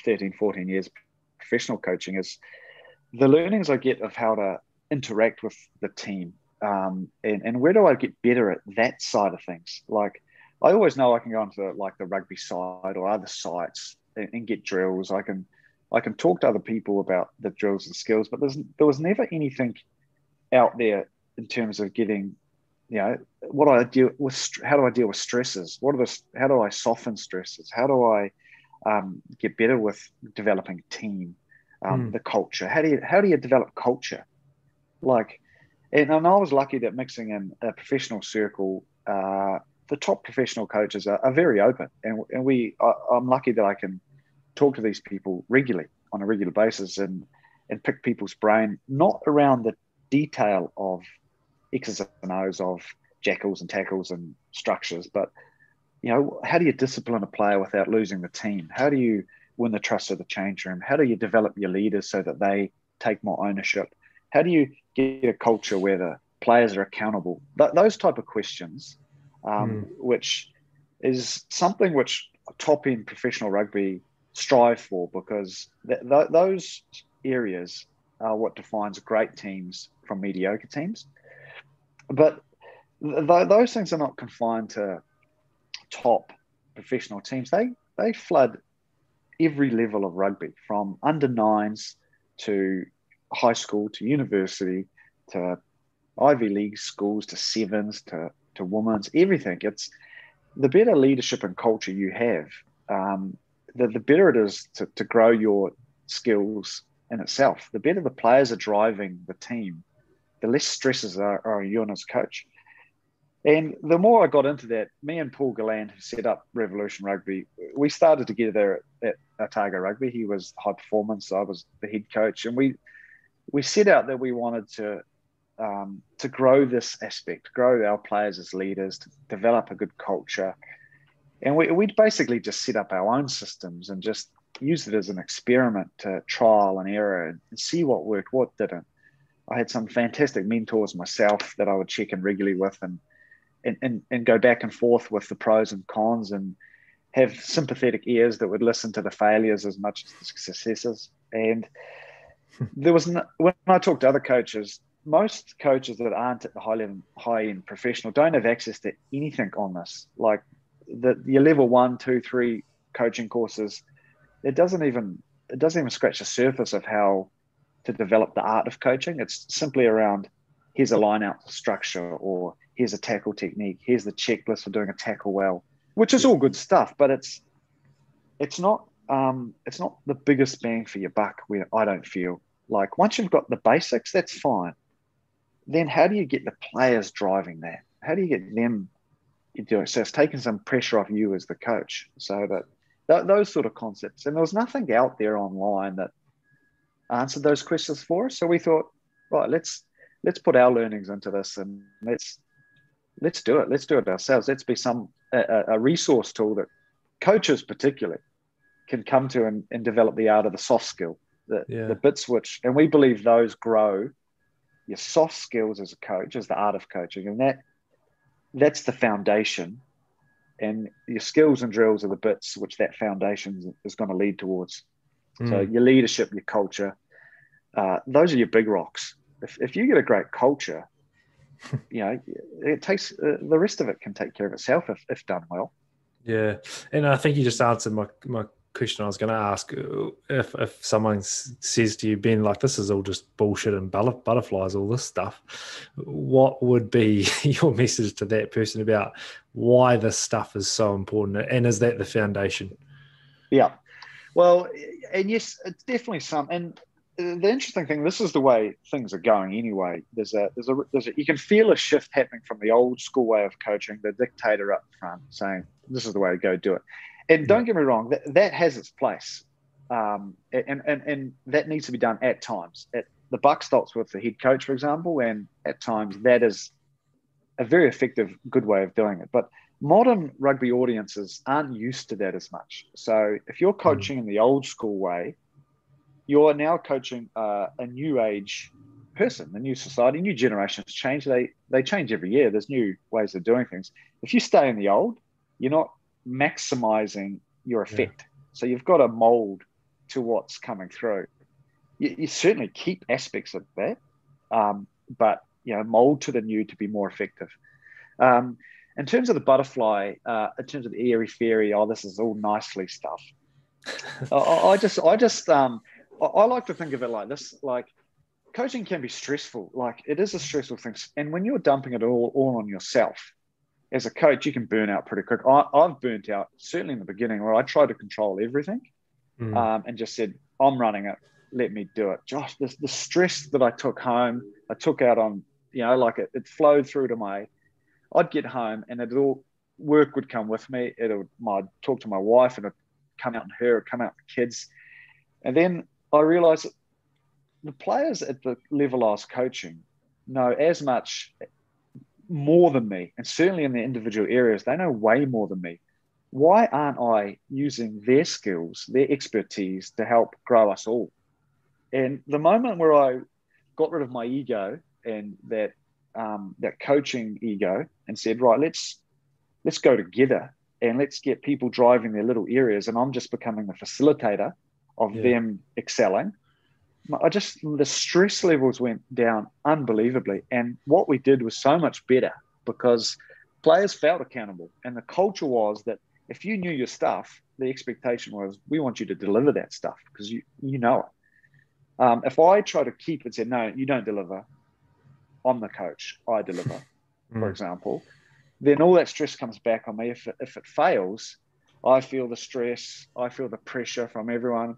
13, 14 years professional coaching is the learnings I get of how to interact with the team um, and, and where do I get better at that side of things? Like I always know I can go onto like the rugby side or other sites and, and get drills. I can I can talk to other people about the drills and skills, but there's there was never anything out there in terms of getting, you know, what I deal with? How do I deal with stresses? What are the? How do I soften stresses? How do I um, get better with developing team, um, mm. the culture. How do you how do you develop culture? Like, and, and I was lucky that mixing in a professional circle, uh, the top professional coaches are, are very open, and, and we I, I'm lucky that I can talk to these people regularly on a regular basis and and pick people's brain not around the detail of X's and O's of jackals and tackles and structures, but you know, how do you discipline a player without losing the team? How do you win the trust of the change room? How do you develop your leaders so that they take more ownership? How do you get a culture where the players are accountable? Th- those type of questions, um, mm. which is something which top end professional rugby strive for because th- th- those areas are what defines great teams from mediocre teams. But th- those things are not confined to top professional teams, they they flood every level of rugby from under nines to high school to university to Ivy League schools to sevens to to women's everything. It's the better leadership and culture you have, um, the, the better it is to, to grow your skills in itself. The better the players are driving the team, the less stresses are, are you on as coach. And the more I got into that, me and Paul Galland, who set up Revolution Rugby, we started together at, at Otago Rugby. He was high performance, I was the head coach, and we we set out that we wanted to um, to grow this aspect, grow our players as leaders, to develop a good culture, and we we basically just set up our own systems and just use it as an experiment to trial and error and see what worked, what didn't. I had some fantastic mentors myself that I would check in regularly with and and, and, and go back and forth with the pros and cons and have sympathetic ears that would listen to the failures as much as the successes. And there was no, when I talk to other coaches, most coaches that aren't at the high level, high end professional don't have access to anything on this. Like the your level one, two, three coaching courses, it doesn't even it doesn't even scratch the surface of how to develop the art of coaching. It's simply around here's a line out structure or here's a tackle technique, here's the checklist for doing a tackle well, which is all good stuff, but it's it's not um, it's not the biggest bang for your buck. Where I don't feel like once you've got the basics, that's fine. Then how do you get the players driving that? How do you get them doing? So it's taking some pressure off you as the coach, so that th- those sort of concepts. And there was nothing out there online that answered those questions for us. So we thought, right, let's let's put our learnings into this and let's let's do it. Let's do it ourselves. Let's be some a, a resource tool that coaches particularly can come to and, and develop the art of the soft skill, the, yeah. the bits which, and we believe those grow your soft skills as a coach, as the art of coaching, and that that's the foundation. And your skills and drills are the bits which that foundation is going to lead towards. Mm. So hmm. your leadership, your culture, uh, those are your big rocks. If, if you get a great culture, (laughs) you know, it takes uh, the rest of it can take care of itself if, if done well. Yeah, and I think you just answered my my question I was going to ask. If if someone says to you, Ben, like this is all just bullshit and butterflies, all this stuff, what would be (laughs) your message to that person about why this stuff is so important, and is that the foundation? Yeah, well, and yes, it's definitely some, and the interesting thing, this is the way things are going anyway. There's a, there's a, there's a, you can feel a shift happening from the old school way of coaching, the dictator up front saying, this is the way to go do it. And don't get me wrong, that, that has its place. Um, and, and, and that needs to be done at times. At, the buck stops with the head coach, for example, and at times that is a very effective, good way of doing it. But modern rugby audiences aren't used to that as much. So if you're hmm. coaching in the old school way, you're now coaching uh, a new age person, a new society, new generations change. They they change every year. There's new ways of doing things. If you stay in the old, you're not maximizing your effect. Yeah. So you've got to mold to what's coming through. You, you certainly keep aspects of that, um, but you know mold to the new to be more effective. Um, in terms of the butterfly, uh, in terms of the airy fairy, oh, this is all nicely stuff. (laughs) I, I, just, I just, um, I like to think of it like this: like coaching can be stressful. Like it is a stressful thing, and when you're dumping it all all on yourself, as a coach, you can burn out pretty quick. I, have burnt out certainly in the beginning where I tried to control everything, mm. um, and just said, "I'm running it. Let me do it." Josh, the, the stress that I took home, I took out on you know, like it, it flowed through to my. I'd get home and it all work would come with me. It would, I'd talk to my wife and it'd come out in her, it'd come out the kids, and then I realised that the players at the level I was coaching know as much more than me, and certainly in the individual areas, they know way more than me. Why aren't I using their skills, their expertise to help grow us all? And the moment where I got rid of my ego and that um, that coaching ego and said, right, let's let's go together and let's get people driving their little areas, and I'm just becoming the facilitator of yeah. them excelling. I just the stress levels went down unbelievably, and what we did was so much better because players felt accountable, and the culture was that if you knew your stuff, the expectation was we want you to deliver that stuff because you you know it. Um, if I try to keep it, say no, you don't deliver. I'm the coach. I deliver, (laughs) for mm. example. Then all that stress comes back on me. If it, if it fails, I feel the stress. I feel the pressure from everyone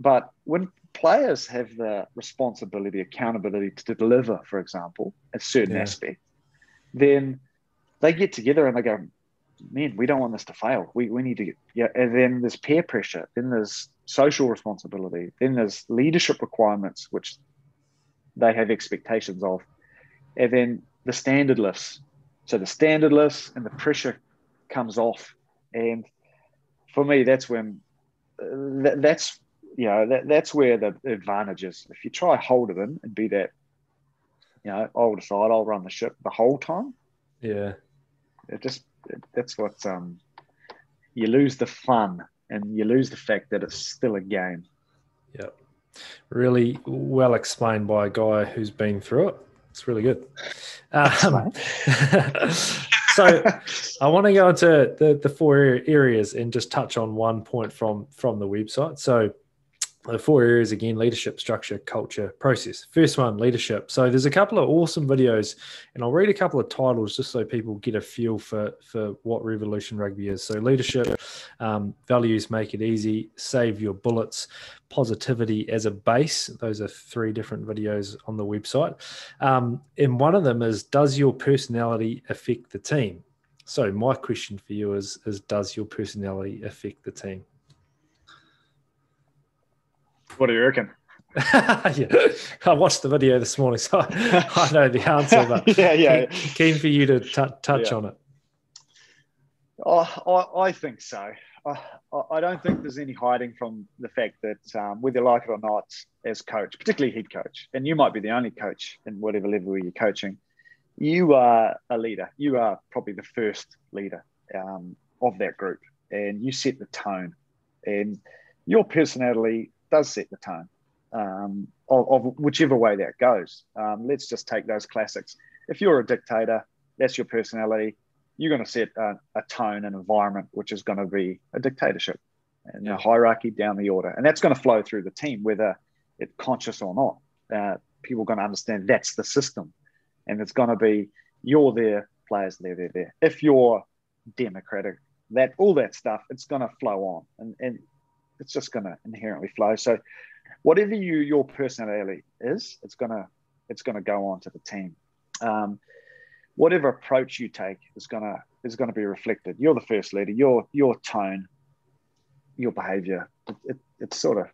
but when players have the responsibility, accountability to deliver, for example, a certain yeah. aspect, then they get together and they go, man, we don't want this to fail. We, we need to get, yeah. And then there's peer pressure, then there's social responsibility, then there's leadership requirements, which they have expectations of. And then the standard lifts. So the standard lifts and the pressure comes off. And for me, that's when uh, that's you know that, that's where the advantage is. If you try hold it in and be that, you know, I'll decide I'll run the ship the whole time. Yeah, it just it, that's what um you lose the fun and you lose the fact that it's still a game. Yep. Really well explained by a guy who's been through it. It's really good. Um, (laughs) so I want to go into the, the four areas and just touch on one point from from the website. So the four areas again leadership structure culture process. First one leadership. So there's a couple of awesome videos and i'll read a couple of titles just so people get a feel for for what revolution rugby is. So leadership um, values make it easy save your bullets positivity as a base. Those are three different videos on the website. Um, and one of them is does your personality affect the team? So my question for you is is does your personality affect the team what do you reckon? (laughs) yeah. I watched the video this morning, so I know the answer. But (laughs) yeah, yeah. Keen, for you to t- touch yeah. on it. Oh, I, I think so. I, I, don't think there's any hiding from the fact that um, whether you like it or not, as coach, particularly head coach, and you might be the only coach in whatever level you're coaching, you are a leader. You are probably the first leader um, of that group, and you set the tone. And your personality does set the tone um, of, of, whichever way that goes. Um, let's just take those classics. If you're a dictator, that's your personality. You're going to set a, a tone and environment which is going to be a dictatorship and a hierarchy down the order, and that's going to flow through the team, whether it's conscious or not. Uh, people are going to understand that's the system, and it's going to be you're there, players there, there, there. If you're democratic, that all that stuff, it's going to flow on, and and it's just going to inherently flow. So whatever you your personality is, it's gonna it's gonna go on to the team. Um, whatever approach you take is gonna is gonna be reflected. You're the first leader. Your your tone, your behaviour. It, it, it's sort of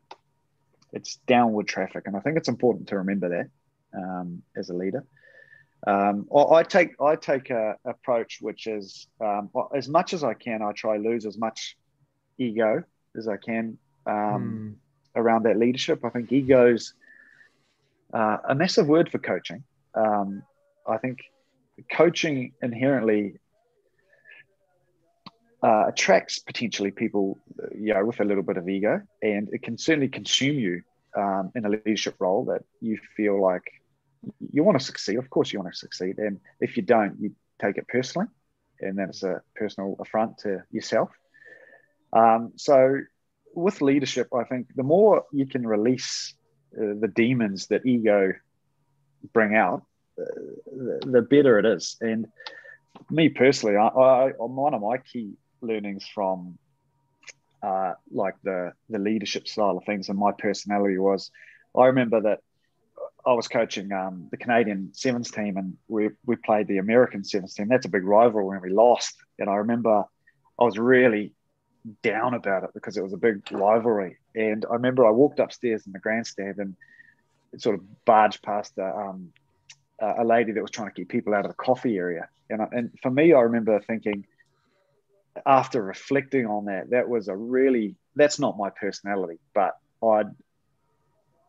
it's downward traffic, and I think it's important to remember that um, as a leader. Um, I take I take a approach which is um, as much as I can. I try lose as much ego as I can um, mm. around that leadership. I think ego's uh, a massive word for coaching. Um, I think coaching inherently uh, attracts potentially people, you know, with a little bit of ego, and it can certainly consume you um, in a leadership role that you feel like you want to succeed. Of course, you want to succeed, and if you don't, you take it personally, and that's a personal affront to yourself. Um, so with leadership, I think the more you can release uh, the demons that ego bring out, uh, the, better it is. And me personally, I, I, one of my key learnings from uh, like the the leadership style of things and my personality was, I remember that I was coaching um, the Canadian sevens team and we we played the American sevens team. That's a big rival when we lost. And I remember I was really down about it because it was a big rivalry. And I remember I walked upstairs in the grandstand and sort of barged past a, um, a lady that was trying to keep people out of the coffee area. And, I, and for me, I remember thinking, after reflecting on that, that was a really that's not my personality, but I'd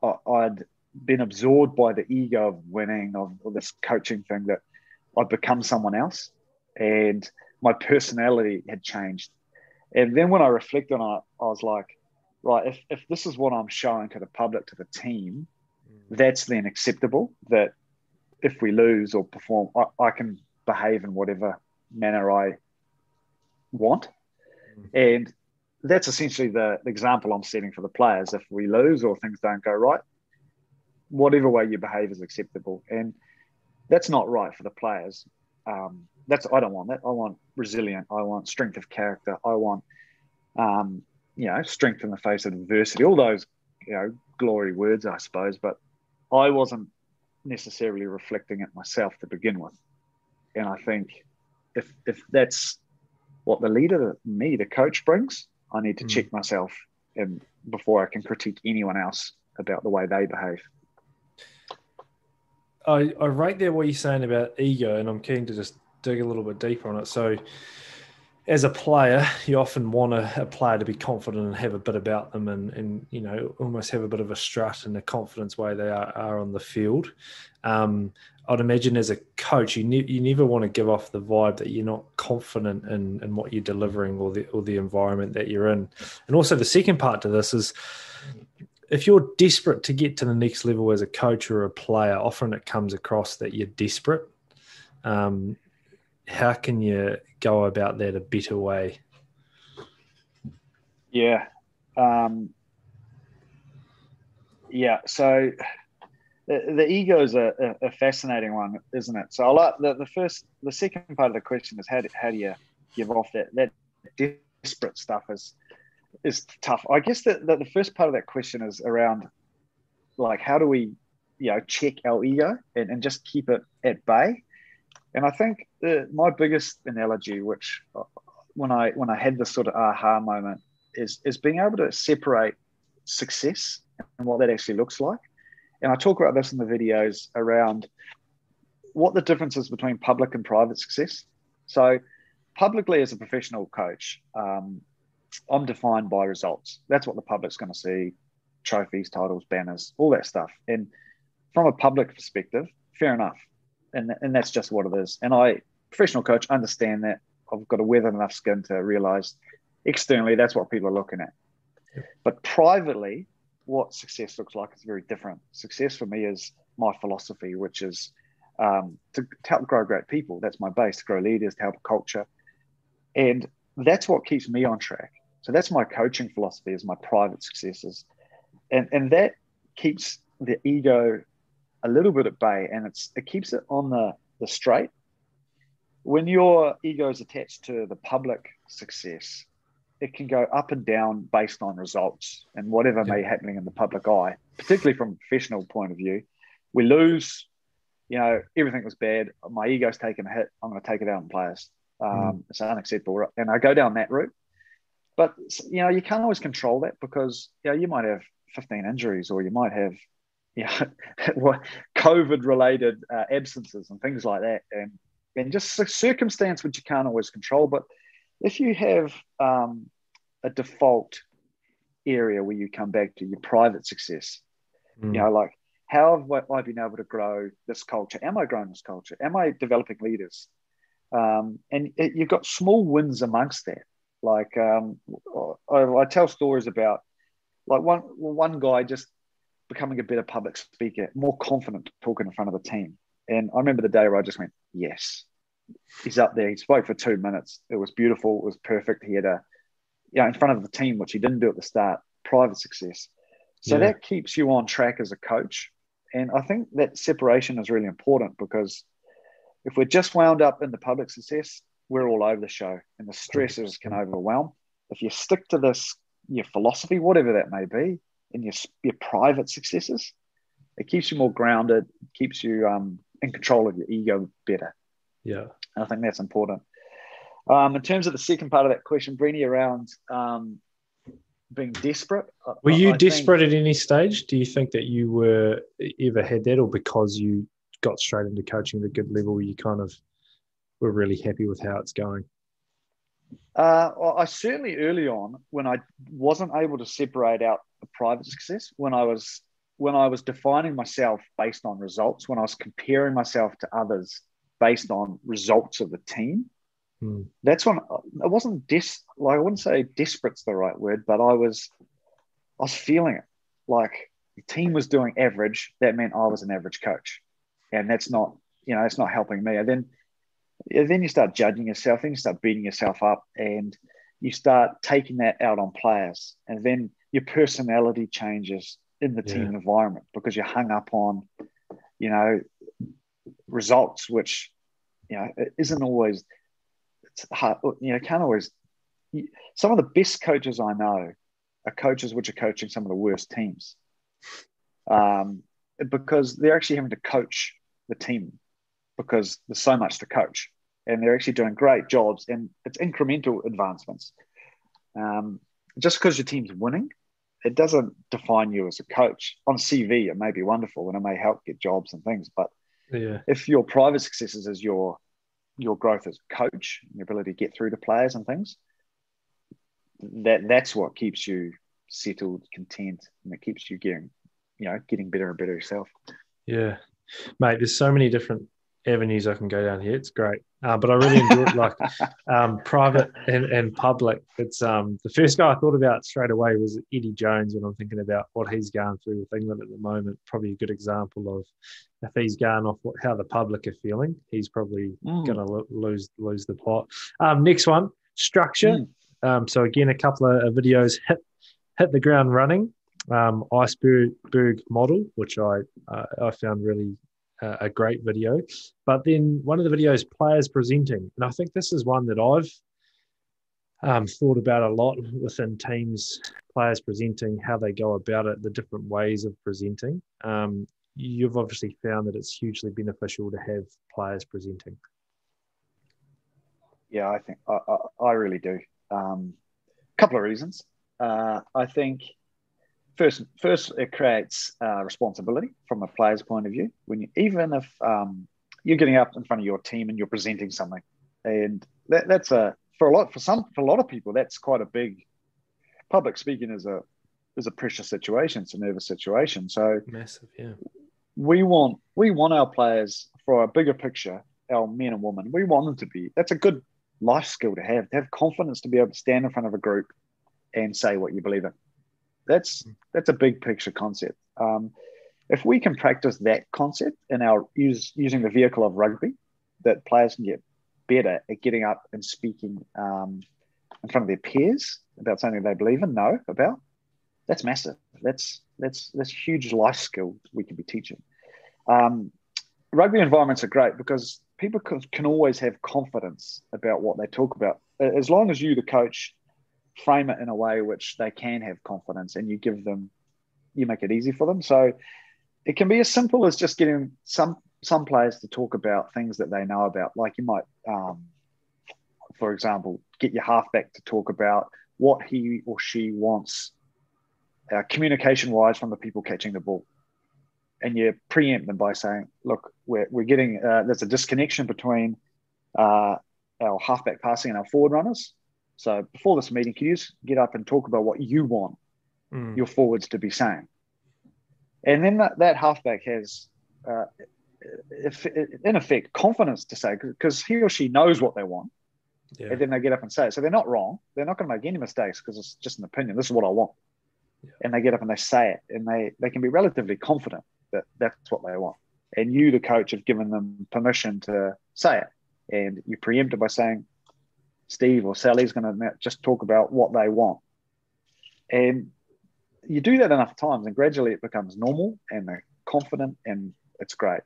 I'd been absorbed by the ego of winning of, of this coaching thing that I'd become someone else, and my personality had changed and then when I reflect on it, I was like, right, if, if this is what I'm showing to the public, to the team, mm. that's then acceptable. That if we lose or perform, I, I can behave in whatever manner I want. Mm. And that's essentially the, the example I'm setting for the players. If we lose or things don't go right, whatever way you behave is acceptable. And that's not right for the players. Um, that's I don't want that. I want resilient. I want strength of character. I want um, you know strength in the face of adversity. All those you know glory words, I suppose. But I wasn't necessarily reflecting it myself to begin with. And I think if if that's what the leader, me, the coach brings, I need to mm. check myself and before I can critique anyone else about the way they behave. I, I rate there what you're saying about ego, and I'm keen to just dig a little bit deeper on it. So, as a player, you often want a, a, player to be confident and have a bit about them, and and you know almost have a bit of a strut and a confidence way they are, are on the field. Um, I'd imagine as a coach, you ne- you never want to give off the vibe that you're not confident in in what you're delivering or the or the environment that you're in. And also the second part to this is if you're desperate to get to the next level as a coach or a player, often it comes across that you're desperate. Um, how can you go about that a better way? Yeah. Um, yeah. So the, the ego is a, a, fascinating one, isn't it? So I like the, the first, the second part of the question is how do, how do you give off that, that desperate stuff is, is tough. I guess that the, the first part of that question is around like, how do we, you know, check our ego and, and just keep it at bay? And I think the, my biggest analogy, which uh, when I when I had this sort of aha moment, is is being able to separate success and what that actually looks like. And I talk about this in the videos around what the difference is between public and private success. So, publicly as a professional coach, um, I'm defined by results. That's what the public's going to see: trophies, titles, banners, all that stuff. And from a public perspective, fair enough and and that's just what it is. And I, professional coach, understand that. I've got a weather enough skin to realize externally that's what people are looking at. But privately, what success looks like is very different. Success for me is my philosophy, which is um, to, to help grow great people. That's my base, to grow leaders, to help culture. And that's what keeps me on track. So that's my coaching philosophy is my private successes. And, and that keeps the ego a little bit at bay and it's it keeps it on the, the straight. When your ego is attached to the public success, it can go up and down based on results and whatever yeah. may be happening in the public eye, particularly from a professional point of view. We lose, you know, everything was bad. My ego's taken a hit. I'm going to take it out on players. Um, mm. It's unacceptable. And I go down that route. But, you know, you can't always control that because, you know, you might have 15 injuries or you might have yeah, (laughs) COVID related uh, absences and things like that, and and just a circumstance which you can't always control. But if you have um, a default area where you come back to your private success, mm. you know, like how have I been able to grow this culture? Am I growing this culture? Am I developing leaders? Um, and it, you've got small wins amongst that. Like um, I, I, tell stories about, like one one guy just becoming a better public speaker, more confident talking in front of the team. And I remember the day where I just went, yes, he's up there. He spoke for two minutes. It was beautiful. It was perfect. He had a, you know, in front of the team, which he didn't do at the start, private success. So yeah. that keeps you on track as a coach. And I think that separation is really important because if we're just wound up in the public success, we're all over the show and the stresses can overwhelm. If you stick to this, your philosophy, whatever that may be, in your, your private successes. It keeps you more grounded, keeps you um, in control of your ego better. Yeah. And I think that's important. Um, in terms of the second part of that question, Brenny, around um, being desperate. Were you I desperate think, at any stage? Do you think that you were ever had that, or because you got straight into coaching at a good level, you kind of were really happy with how it's going? Uh, I certainly early on, when I wasn't able to separate out the private success, when I was when I was defining myself based on results, when I was comparing myself to others based on results of the team, hmm. that's when I wasn't des like I wouldn't say desperate's the right word, but I was I was feeling it. Like the team was doing average, that meant I was an average coach, and that's not you know that's not helping me. And then then you start judging yourself, then you start beating yourself up, and you start taking that out on players. And then your personality changes in the team yeah. environment because you're hung up on, you know, results, which, you know, it isn't always, it's hard, you know, can't always. Some of the best coaches I know are coaches which are coaching some of the worst teams um, because they're actually having to coach the team because there's so much to coach and they're actually doing great jobs and it's incremental advancements. Um, just because your team's winning, it doesn't define you as a coach. On CV, it may be wonderful and it may help get jobs and things, but Yeah. If your private successes is your your growth as a coach, your ability to get through to players and things, that that's what keeps you settled, content, and it keeps you getting, you know, getting better and better yourself. Yeah, mate. There's so many different avenues I can go down here. It's great, uh, but I really enjoy it. Like (laughs) um, private and, and public. It's um, the first guy I thought about straight away was Eddie Jones when I'm thinking about what he's going through with England at the moment. Probably a good example of if he's going off what, how the public are feeling, he's probably mm. going to lo- lose lose the plot. Um, next one, structure. Mm. Um, so again, a couple of videos hit hit the ground running. Um, iceberg model, which I uh, I found really a great video. But then one of the videos, players presenting, and I think this is one that I've um, thought about a lot within teams, players presenting, how they go about it, the different ways of presenting. Um, you've obviously found that it's hugely beneficial to have players presenting. Yeah, I think I, I, I really do. A um, couple of reasons. Uh, I think first, first it creates uh, responsibility from a player's point of view. When you, even if um, you're getting up in front of your team and you're presenting something, and that, that's a for a lot for some for a lot of people that's quite a big. Public speaking is a is a pressure situation. It's a nervous situation. So massive, yeah. We want we want our players for a bigger picture, our men and women. We want them to be. That's a good life skill to have. To have confidence to be able to stand in front of a group and say what you believe in. That's that's a big picture concept. Um, if we can practice that concept in our use, using the vehicle of rugby, that players can get better at getting up and speaking um, in front of their peers about something they believe in, know about. That's massive. That's that's that's huge life skill we can be teaching. Um, rugby environments are great because people can, can always have confidence about what they talk about as long as you, the coach, frame it in a way which they can have confidence and you give them you make it easy for them. So it can be as simple as just getting some some players to talk about things that they know about. Like you might um, for example get your halfback to talk about what he or she wants uh, communication wise from the people catching the ball. And you preempt them by saying look we're, we're getting uh, there's a disconnection between uh, our halfback passing and our forward runners so before this meeting, can you just get up and talk about what you want mm. your forwards to be saying? And then that, that halfback has, uh, if, in effect, confidence to say, because he or she knows what they want. Yeah. And then they get up and say it. So they're not wrong. They're not going to make any mistakes because it's just an opinion. This is what I want. Yeah. And they get up and they say it. And they, they can be relatively confident that that's what they want. And you, the coach, have given them permission to say it. And you preempt it by saying, Steve or Sally's going to just talk about what they want. And you do that enough times, and gradually it becomes normal and they're confident, and it's great.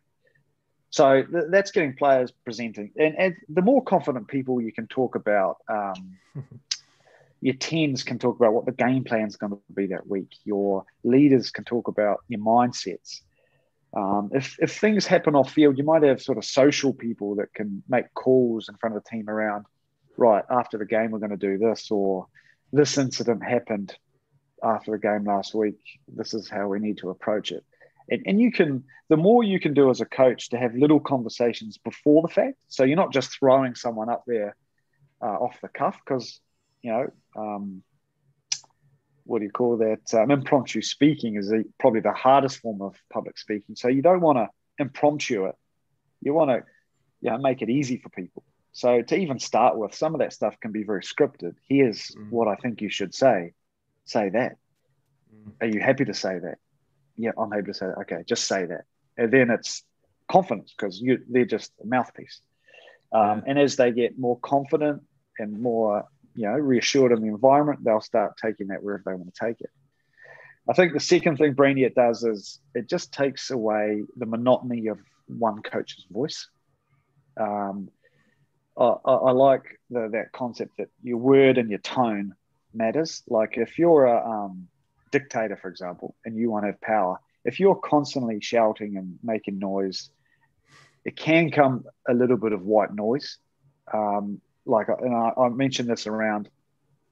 So th- that's getting players presenting. And, and, the more confident people you can talk about, um, (laughs) your tens can talk about what the game plan is going to be that week. Your leaders can talk about your mindsets. Um, if, if things happen off field, you might have sort of social people that can make calls in front of the team around right, after the game, we're going to do this, or this incident happened after a game last week. This is how we need to approach it. And, and you can, the more you can do as a coach to have little conversations before the fact. So you're not just throwing someone up there uh, off the cuff, because, you know, um, what do you call that? Um, impromptu speaking is a, probably the hardest form of public speaking. So you don't want to impromptu it. You want to you know, make it easy for people. So to even start with, some of that stuff can be very scripted. Here's mm. what I think you should say. Say that. Mm. Are you happy to say that? Yeah, I'm happy to say that. Okay, just say that. And then it's confidence because you they're just a mouthpiece. Um, And as they get more confident and more, you know, reassured in the environment, they'll start taking that wherever they want to take it. I think the second thing Brenny it does is it just takes away the monotony of one coach's voice. Um, I, I, like the, that concept that your word and your tone matters. Like if you're a um, dictator, for example, and you want to have power, if you're constantly shouting and making noise, it can come a little bit of white noise. Um, like, and I, I mentioned this around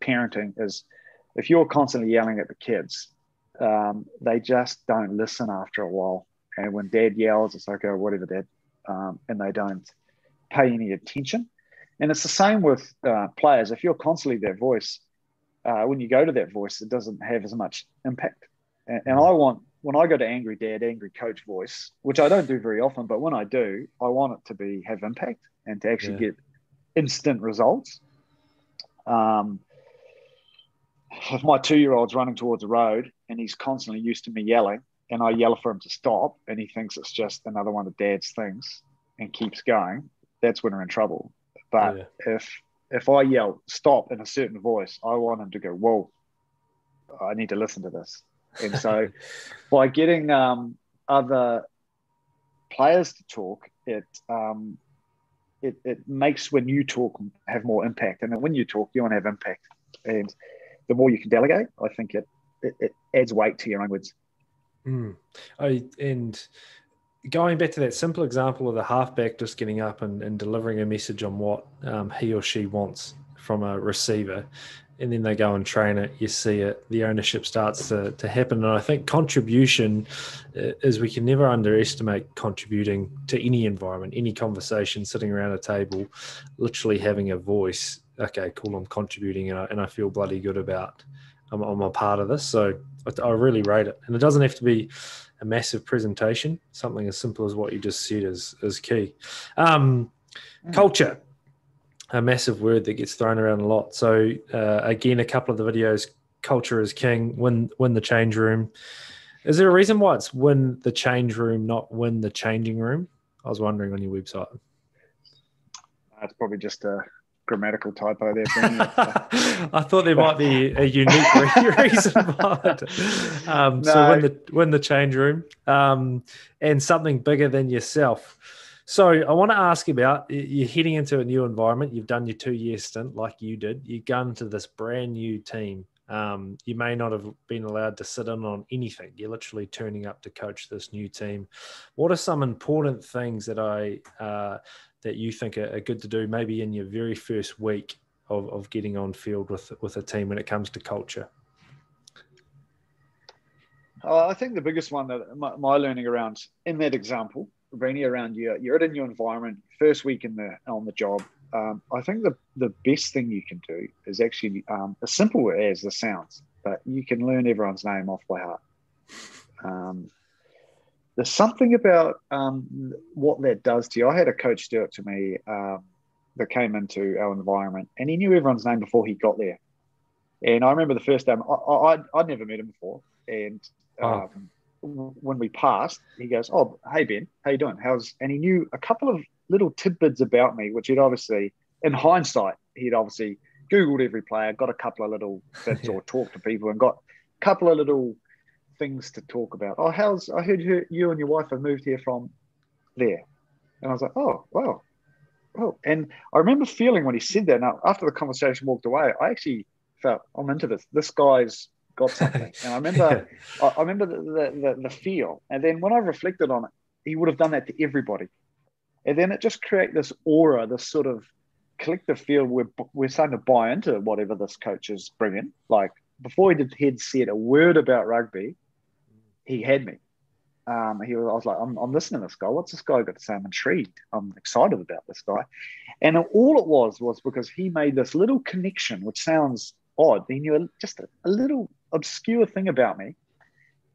parenting is if you're constantly yelling at the kids, um, they just don't listen after a while. And when dad yells, it's like, oh, whatever, dad, um, and they don't pay any attention. And it's the same with uh, players. If you're constantly their voice, uh, when you go to that voice, it doesn't have as much impact. And, and I want when I go to angry dad, angry coach voice, which I don't do very often, but when I do, I want it to be have impact and to actually yeah. get instant results. Um, if my two year old's running towards the road and he's constantly used to me yelling, and I yell for him to stop, and he thinks it's just another one of dad's things and keeps going, that's when we're in trouble. But yeah. if if I yell stop in a certain voice, I want him to go, whoa, I need to listen to this. And so (laughs) by getting um, other players to talk, it, um, it, it makes when you talk have more impact. And when you talk, you want to have impact. And the more you can delegate, I think it, it, it adds weight to your own words. Mm. I, and going back to that simple example of the halfback just getting up and, and delivering a message on what um, he or she wants from a receiver, and then they go and train it, you see it, the ownership starts to, to happen. And I think contribution uh, is we can never underestimate contributing to any environment, any conversation, sitting around a table, literally having a voice. Okay, cool, I'm contributing and I, and I feel bloody good about I'm, I'm a part of this. So I, I really rate it. And it doesn't have to be a massive presentation. Something as simple as what you just said is is key. Um, mm. Culture, a massive word that gets thrown around a lot. So uh, again, a couple of the videos, culture is king. Win win the change room. Is there a reason why it's win the change room, not win the changing room? I was wondering on your website. That's probably just a grammatical typo there. (laughs) I thought there might be a unique (laughs) reason behind it. Um, no. So win the win the change room um, and something bigger than yourself. So I want to ask about you're heading into a new environment. You've done your two year stint like you did. You've gone to this brand new team. Um, you may not have been allowed to sit in on anything. You're literally turning up to coach this new team. What are some important things that I uh, that you think are, are, good to do maybe in your very first week of, of getting on field with with a team when it comes to culture? Uh, I think the biggest one that my, my, learning around in that example, Brenny, around you, you're in a new environment, first week in the on the job. Um, I think the the best thing you can do is actually um, as simple as the sounds, but you can learn everyone's name off by heart. Um, there's something about um, what that does to you. I had a coach do it to me um, that came into our environment, and he knew everyone's name before he got there. And I remember the first time I, I, would never met him before, and oh. um, when we passed, he goes, "Oh, hey Ben, how you doing? How's?" And he knew a couple of little tidbits about me, which he'd obviously, in hindsight, he'd obviously googled every player, got a couple of little bits, (laughs) yeah. or talked to people, and got a couple of little things to talk about. Oh, how's I heard you, you and your wife have moved here from there, and I was like, oh, wow, oh. And I remember feeling when he said that. Now, after the conversation walked away, I actually felt I'm into this. This guy's got something, and I remember, yeah. (laughs) I, I, remember the, the, the the feel. And then when I reflected on it, he would have done that to everybody, and then it just create this aura, this sort of collective feel where we're starting to buy into whatever this coach is bringing. Like before he did, he'd said a word about rugby he had me. Um, he was, I was like, I'm, I'm listening to this guy. What's this guy got to say? I'm intrigued. I'm excited about this guy. And all it was was because he made this little connection, which sounds odd. He knew just a, a little obscure thing about me.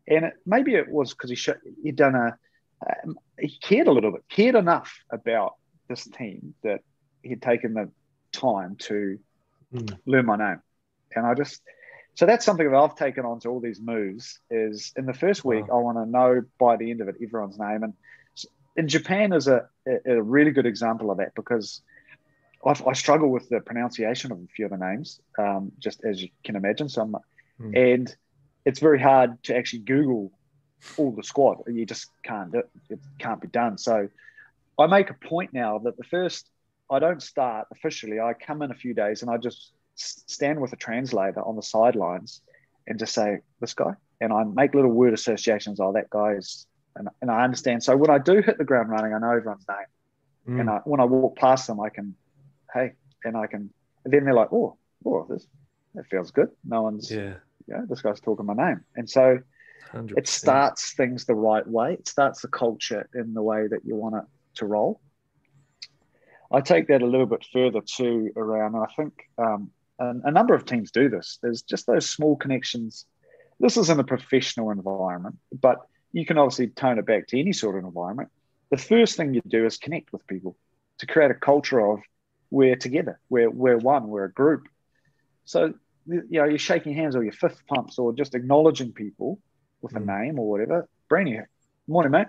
And it, maybe it was because he sh- he'd done a, um, he cared a little bit, cared enough about this team that he'd taken the time to mm. learn my name. And I just, so that's something that I've taken on to all these moves. Is in the first week, wow. I want to know by the end of it everyone's name. And in Japan is a, a really good example of that because i i struggle with the pronunciation of a few of the names, um, just as you can imagine. So, mm. and it's very hard to actually Google all the squad. You just can't do it. It can't be done. So, I make a point now that the first I don't start officially. I come in a few days and I just stand with a translator on the sidelines and just say this guy and i make little word associations oh that guy's and, and i understand so when i do hit the ground running i know everyone's name mm. and I, when i walk past them i can hey and i can and then they're like oh oh this that feels good no one's yeah yeah this guy's talking my name and so 100%. it starts things the right way it starts the culture in the way that you want it to roll. I take that a little bit further too around, and I think um, a, a number of teams do this. There's just those small connections. This is in a professional environment, but you can obviously tone it back to any sort of environment. The first thing you do is connect with people to create a culture of we're together, we're, we're one, we're a group. So, you know, you're shaking hands or your fifth pumps or just acknowledging people with a mm. name or whatever. Brenny, morning, mate.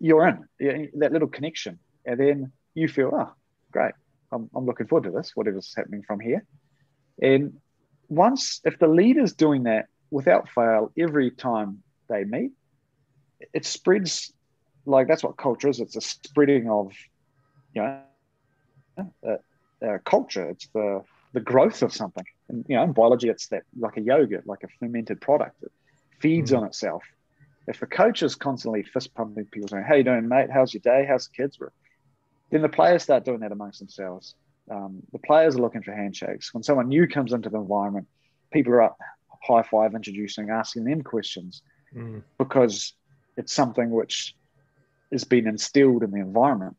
You're in that little connection. And then you feel, oh, great. I'm, I'm looking forward to this, whatever's happening from here. And once, if the leader's doing that without fail every time they meet, it spreads like that's what culture is. It's a spreading of, you know, uh, uh, culture. It's the the growth of something. And you know, in biology, it's that like a yogurt, like a fermented product. It feeds mm. on itself. If a coach is constantly fist pumping people saying, "How you doing, mate? How's your day? How's the kids?" Then the players start doing that amongst themselves. Um, the players are looking for handshakes. When someone new comes into the environment, people are up high five, introducing, asking them questions mm. because it's something which has been instilled in the environment.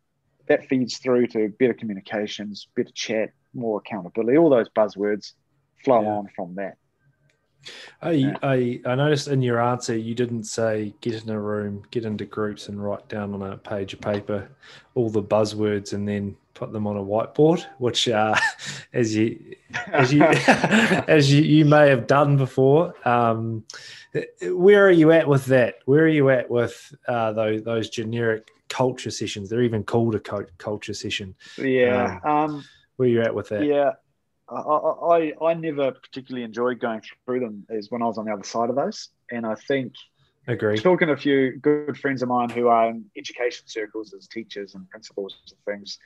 That feeds through to better communications, better chat, more accountability. All those buzzwords flow yeah. on from that. I. I I noticed in your answer you didn't say get in a room, get into groups, and write down on a page of paper all the buzzwords and then put them on a whiteboard. Which, uh, (laughs) as you as you (laughs) as you, you may have done before, um, where are you at with that? Where are you at with uh, those those generic culture sessions? They're even called a culture session. Yeah. Um, um, where are you at with that? Yeah. I, I, I never particularly enjoyed going through them is when I was on the other side of those. And I think Agree. Talking to a few good friends of mine who are in education circles as teachers and principals and things,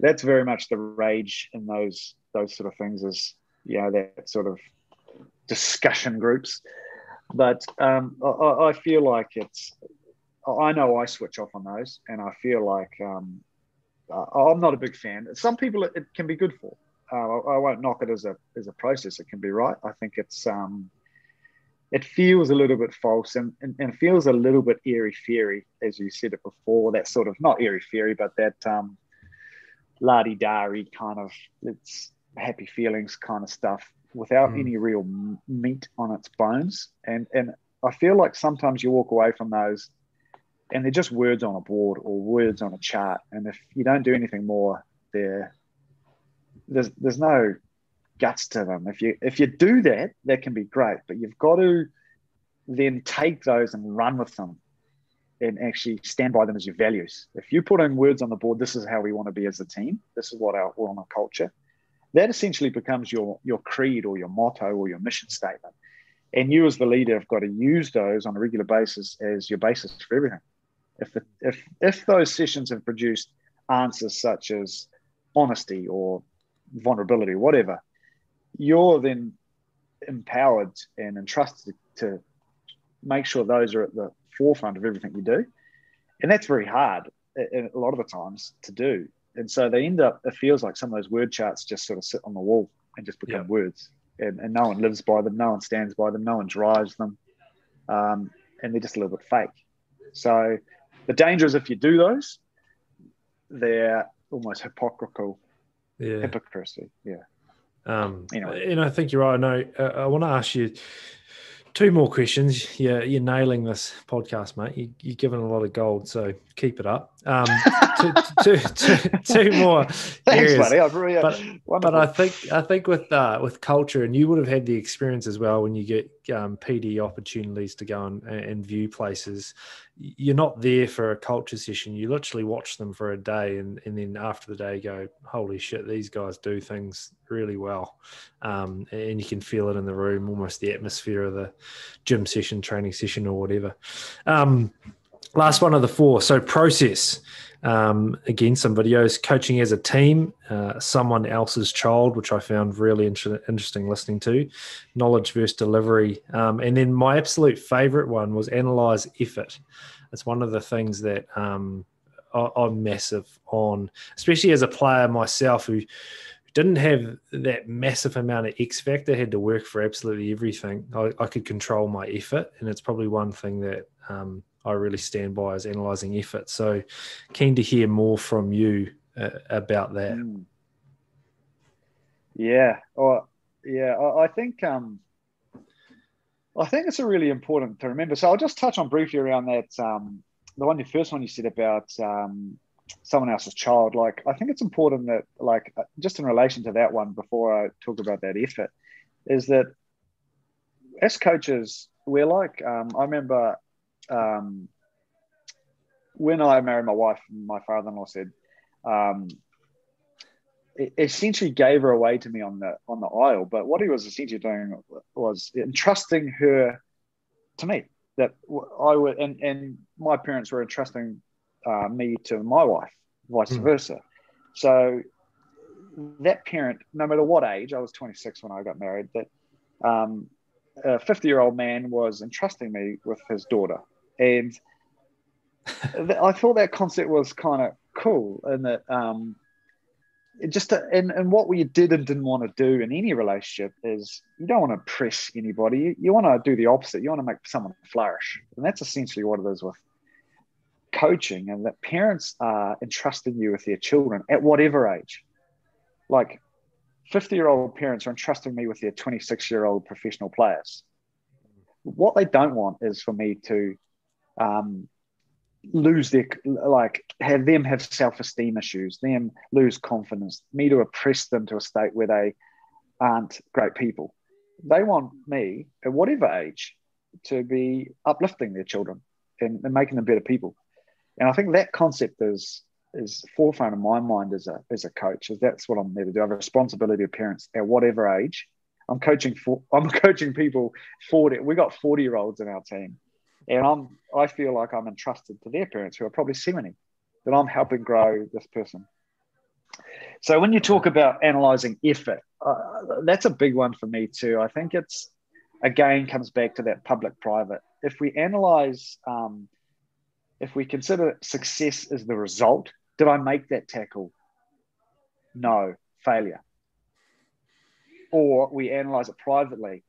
that's very much the rage in those those sort of things is you know that sort of discussion groups. But um, I, I, feel like it's I know I switch off on those, and I feel like um, I'm not a big fan. Some people it, can be good for. Uh, I won't knock it as a as a process. It can be right. I think it's um, it feels a little bit false and, and, and feels a little bit airy fairy, as you said it before. That sort of not airy fairy, but that um, lardy dari kind of it's happy feelings kind of stuff without mm. any real meat on its bones. And and I feel like sometimes you walk away from those and they're just words on a board or words on a chart. And if you don't do anything more, there there's there's no guts to them. If you if you do that, that can be great, but you've got to then take those and run with them and actually stand by them as your values. If you put in words on the board, this is how we want to be as a team. This is what our we want our culture. That essentially becomes your your creed or your motto or your mission statement. And you as the leader have got to use those on a regular basis as your basis for everything. If the, if if those sessions have produced answers such as honesty or vulnerability, whatever, you're then empowered and entrusted to make sure those are at the forefront of everything you do. And that's very hard a lot of the times to do. And so they end up, it feels like some of those word charts just sort of sit on the wall and just become yeah. words. And, and, no one lives by them, no one stands by them, no one drives them. Um, and they're just a little bit fake. So the danger is if you do those, they're almost hypocritical yeah. hypocrisy. Yeah. Um, anyway. And I think you're right. I know. Uh, I want to ask you two more questions. Yeah, you're nailing this podcast, mate. You, are giving a lot of gold, so keep it up. Um, two, two, two, two more (laughs) Thanks, areas. buddy. Really, uh, but, but I think I think with uh, with culture, and you would have had the experience as well when you get um, PD opportunities to go and, and view places. You're not there for a culture session. You literally watch them for a day, and, and then after the day, go, "Holy shit, these guys do things really well," um, and you can feel it in the room, almost the atmosphere of the gym session, training session, or whatever. Um, last one of the four. So process. Um, again, some videos coaching as a team, uh, someone else's child, which I found really inter- interesting listening to, knowledge versus delivery, um, and then my absolute favorite one was analyze effort. It's one of the things that um, I, I'm massive on, especially as a player myself who didn't have that massive amount of X factor. Had to work for absolutely everything. I, I could control my effort, and it's probably one thing that um, I really stand by is analysing effort. So, keen to hear more from you uh, about that. Mm. Yeah, or yeah, I, I think um, I think it's a really important to remember. So I'll just touch on briefly around that. Um, the one, the first one you said about um, someone else's child. Like I think it's important that, like, uh, just in relation to that one, before I talk about that effort, is that as coaches, we're like. Um, I remember um, when I married my wife, my father-in-law said, um, essentially gave her away to me on the on the aisle. But what he was essentially doing was entrusting her to me. That I would, and and my parents were entrusting uh, me to my wife, vice mm. versa. So that parent, no matter what age, I was 26 when I got married. That um, a 50 year old man was entrusting me with his daughter, and I thought that concept was kind of cool, and that um, just to, and, and what we did and didn't want to do in any relationship is you don't want to press anybody. You, you want to do the opposite. You want to make someone flourish, and that's essentially what it is with coaching. And that parents are entrusting you with their children at whatever age. Like 50 year old parents are entrusting me with their 26 year old professional players. What they don't want is for me to um, lose their like have them have self-esteem issues them lose confidence me to oppress them to a state where they aren't great people they want me at whatever age to be uplifting their children and, and making them better people and i think that concept is is forefront of my mind as a as a coach is that's what i'm there to do i have a responsibility of parents at whatever age i'm coaching for (laughs) i'm coaching people 40 we got 40 year olds in our team and I'm I feel like I'm entrusted to their parents who are probably 70 that I'm helping grow this person. So when you talk about analyzing effort, uh, that's a big one for me too. I think it's again comes back to that public private. If we analyze, um, if we consider success as the result, did I make that tackle? No, failure. Or we analyze it privately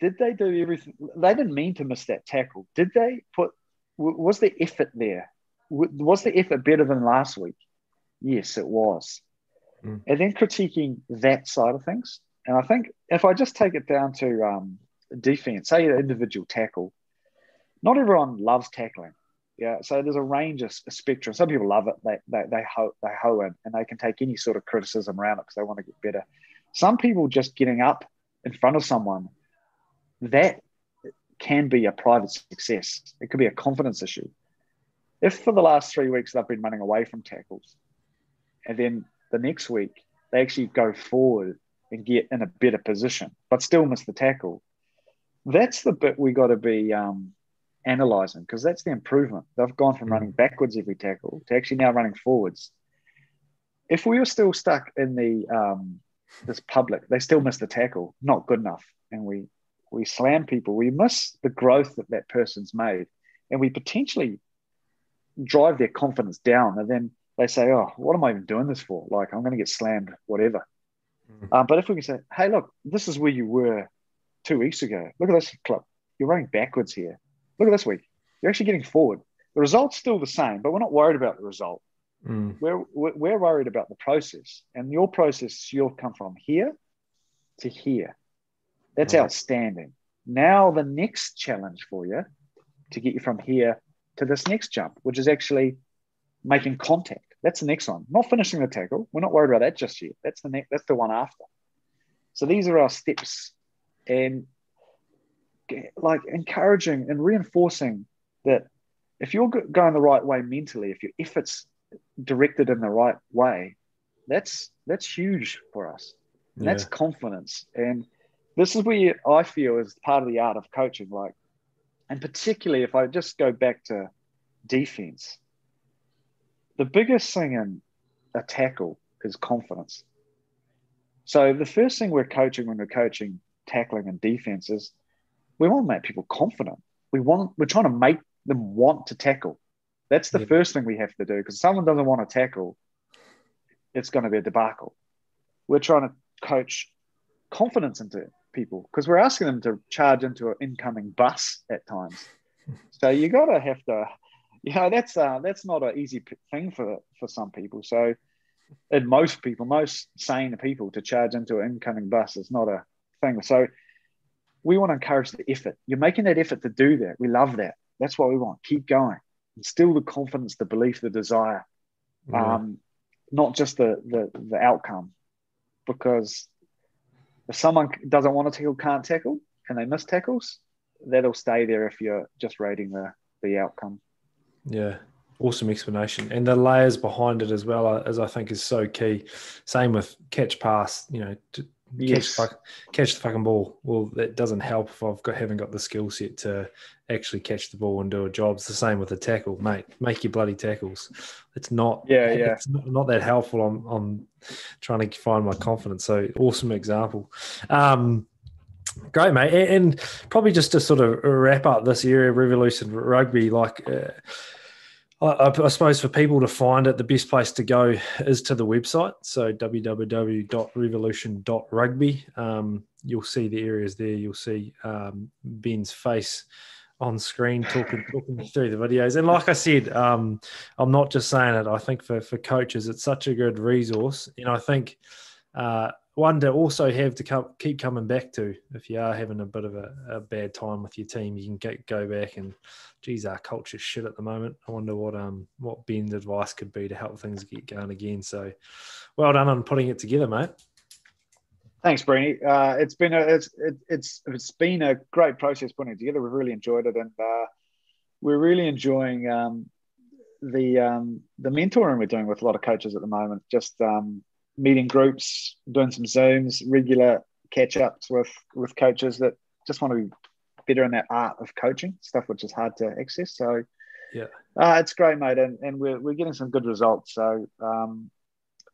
did they do everything? They didn't mean to miss that tackle. Did they put, was the effort there? Was the effort better than last week? Yes, it was. Mm. And then critiquing that side of things. And I think if I just take it down to um, defense, say an individual tackle, not everyone loves tackling. Yeah, so there's a range of a spectrum. Some people love it; they they they hoe, they hoe in, and they can take any sort of criticism around it because they want to get better. Some people just getting up in front of someone that can be a private success. It could be a confidence issue. If for the last three weeks they've been running away from tackles, and then the next week they actually go forward and get in a better position, but still miss the tackle, that's the bit we got to be um, analyzing because that's the improvement. They've gone from running backwards every tackle to actually now running forwards. If we were still stuck in the um, this public, they still miss the tackle, not good enough, and we we slam people, we miss the growth that that person's made, and we potentially drive their confidence down. And then they say, "Oh, what am I even doing this for? Like, I'm going to get slammed, whatever." Mm-hmm. Um, but if we can say, "Hey, look, this is where you were two weeks ago. Look at this club. You're running backwards here. Look at this week. You're actually getting forward. The result's still the same, but we're not worried about the result. Mm. We're, we're worried about the process. And your process, you'll come from here to here. That's right. outstanding. Now, the next challenge for you to get you from here to this next jump, which is actually making contact. That's the next one. Not finishing the tackle. We're not worried about that just yet. That's the next. That's the one after. So these are our steps, and like encouraging and reinforcing that if you're going the right way mentally, if your efforts directed in the right way, that's that's huge for us. Yeah. That's confidence and this is where I feel is part of the art of coaching. Like, and particularly if I just go back to defense, the biggest thing in a tackle is confidence. So the first thing we're coaching when we're coaching tackling and defense is we want to make people confident. We want we're trying to make them want to tackle. That's the yeah. first thing we have to do because if someone doesn't want to tackle, it's going to be a debacle we're trying to coach confidence into people because we're asking them to charge into an incoming bus at times. (laughs) So you got to have to, you know, that's uh, that's not an easy thing for for some people. So, and most people, most sane people, to charge into an incoming bus is not a thing. So, we want to encourage the effort. You're making that effort to do that. We love that. That's what we want. Keep going. Instill the confidence, the belief, the desire, yeah. um, not just the, the the outcome. Because if someone doesn't want to tackle, can't tackle, and they miss tackles, that'll stay there if you're just rating the the outcome. Yeah, awesome explanation, and the layers behind it as well, uh, as I think is so key. Same with catch pass, you know, yes. catch, catch the fucking ball. Well, that doesn't help if I've got haven't got the skill set to actually catch the ball and do a job. It's the same with the tackle, mate. Make your bloody tackles. It's not yeah yeah. It's not, not that helpful. I'm I'm trying to find my confidence. So awesome example. Um, Great, mate. And probably just to sort of wrap up this area of Revolution Rugby, like uh, I, I, suppose for people to find it, the best place to go is to the website. So www.revolution.rugby. Um, you'll see the areas there. You'll see um, Ben's face on screen talking talking through the videos. And like I said, um, I'm not just saying it. I think for for coaches, it's such a good resource. And I think. Uh, one to also have to come, keep coming back to if you are having a bit of a, a bad time with your team, you can get, go back and, geez, our culture's shit at the moment. I wonder what um what Ben's advice could be to help things get going again. So, well done on putting it together, mate. Thanks, Brenny. Uh, it's been a it's it, it's it's been a great process putting it together. We've really enjoyed it, and uh, we're really enjoying um, the um, the mentoring we're doing with a lot of coaches at the moment. Just um, meeting groups, doing some Zooms, regular catch ups with with coaches that just want to be better in that art of coaching stuff, which is hard to access. So, yeah, uh, it's great, mate, and, and we're, we're getting some good results. So, um,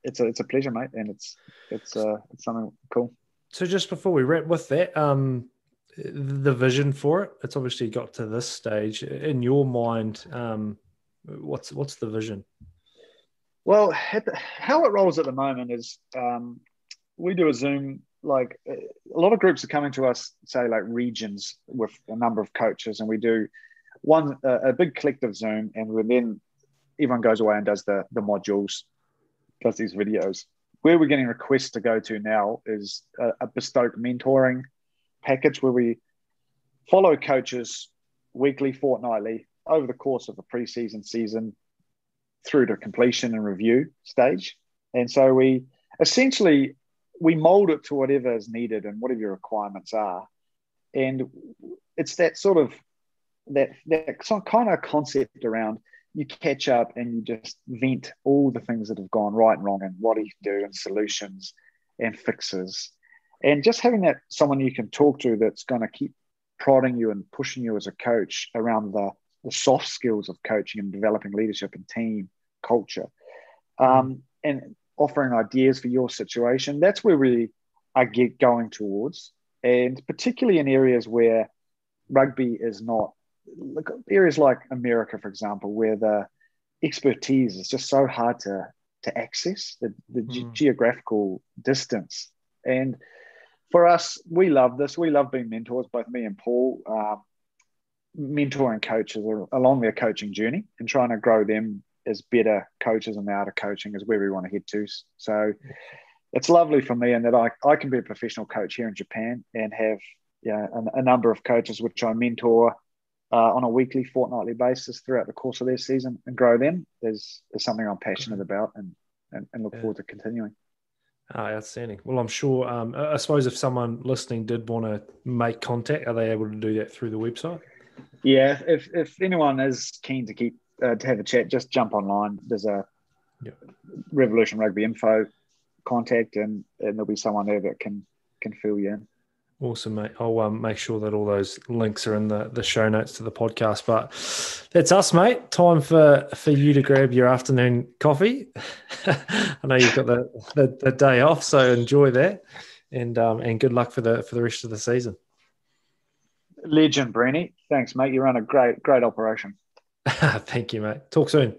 it's a it's a pleasure, mate, and it's it's uh, it's something cool. So, just before we wrap with that, um, the vision for it, it's obviously got to this stage. In your mind, um, what's what's the vision? Well, how it rolls at the moment is um, we do a Zoom. Like a lot of groups are coming to us, say like regions with a number of coaches, and we do one a, a big collective Zoom, and then everyone goes away and does the the modules, does these videos. Where we're getting requests to go to now is a, a bespoke mentoring package where we follow coaches weekly, fortnightly over the course of a preseason season through to completion and review stage. And so we essentially we mold it to whatever is needed and whatever your requirements are. And it's that sort of that that kind of concept around you catch up and you just vent all the things that have gone right and wrong and what you do and solutions and fixes. And just having that someone you can talk to that's going to keep prodding you and pushing you as a coach around the, the soft skills of coaching and developing leadership and team culture um, and offering ideas for your situation. That's where we are get going towards, and particularly in areas where rugby is not look areas like America, for example, where the expertise is just so hard to to access the, the mm. ge- geographical distance. And for us, we love this. We love being mentors, both me and Paul, uh, mentoring coaches along their coaching journey and trying to grow them as better coaches and the art of coaching is where we want to head to. So it's lovely for me in that I, I can be a professional coach here in Japan and have yeah, a, a number of coaches which I mentor uh, on a weekly, fortnightly basis throughout the course of their season and grow them is, is something I'm passionate about and, and, and look yeah. forward to continuing. Oh, outstanding. Well, I'm sure. Um, I suppose if someone listening did want to make contact, are they able to do that through the website? Yeah, if, if anyone is keen to keep uh, to have a chat, just jump online. There's a yep. Revolution Rugby info contact, and, and there'll be someone there that can can fill you in. Awesome, mate. I'll um, make sure that all those links are in the, the show notes to the podcast. But that's us, mate. Time for, for you to grab your afternoon coffee. (laughs) I know you've got the, the, the, day off, so enjoy that, and um, and good luck for the for the rest of the season. Legend, Brenny. Thanks, mate. You run a great great operation. (laughs) Thank you, mate. Talk soon.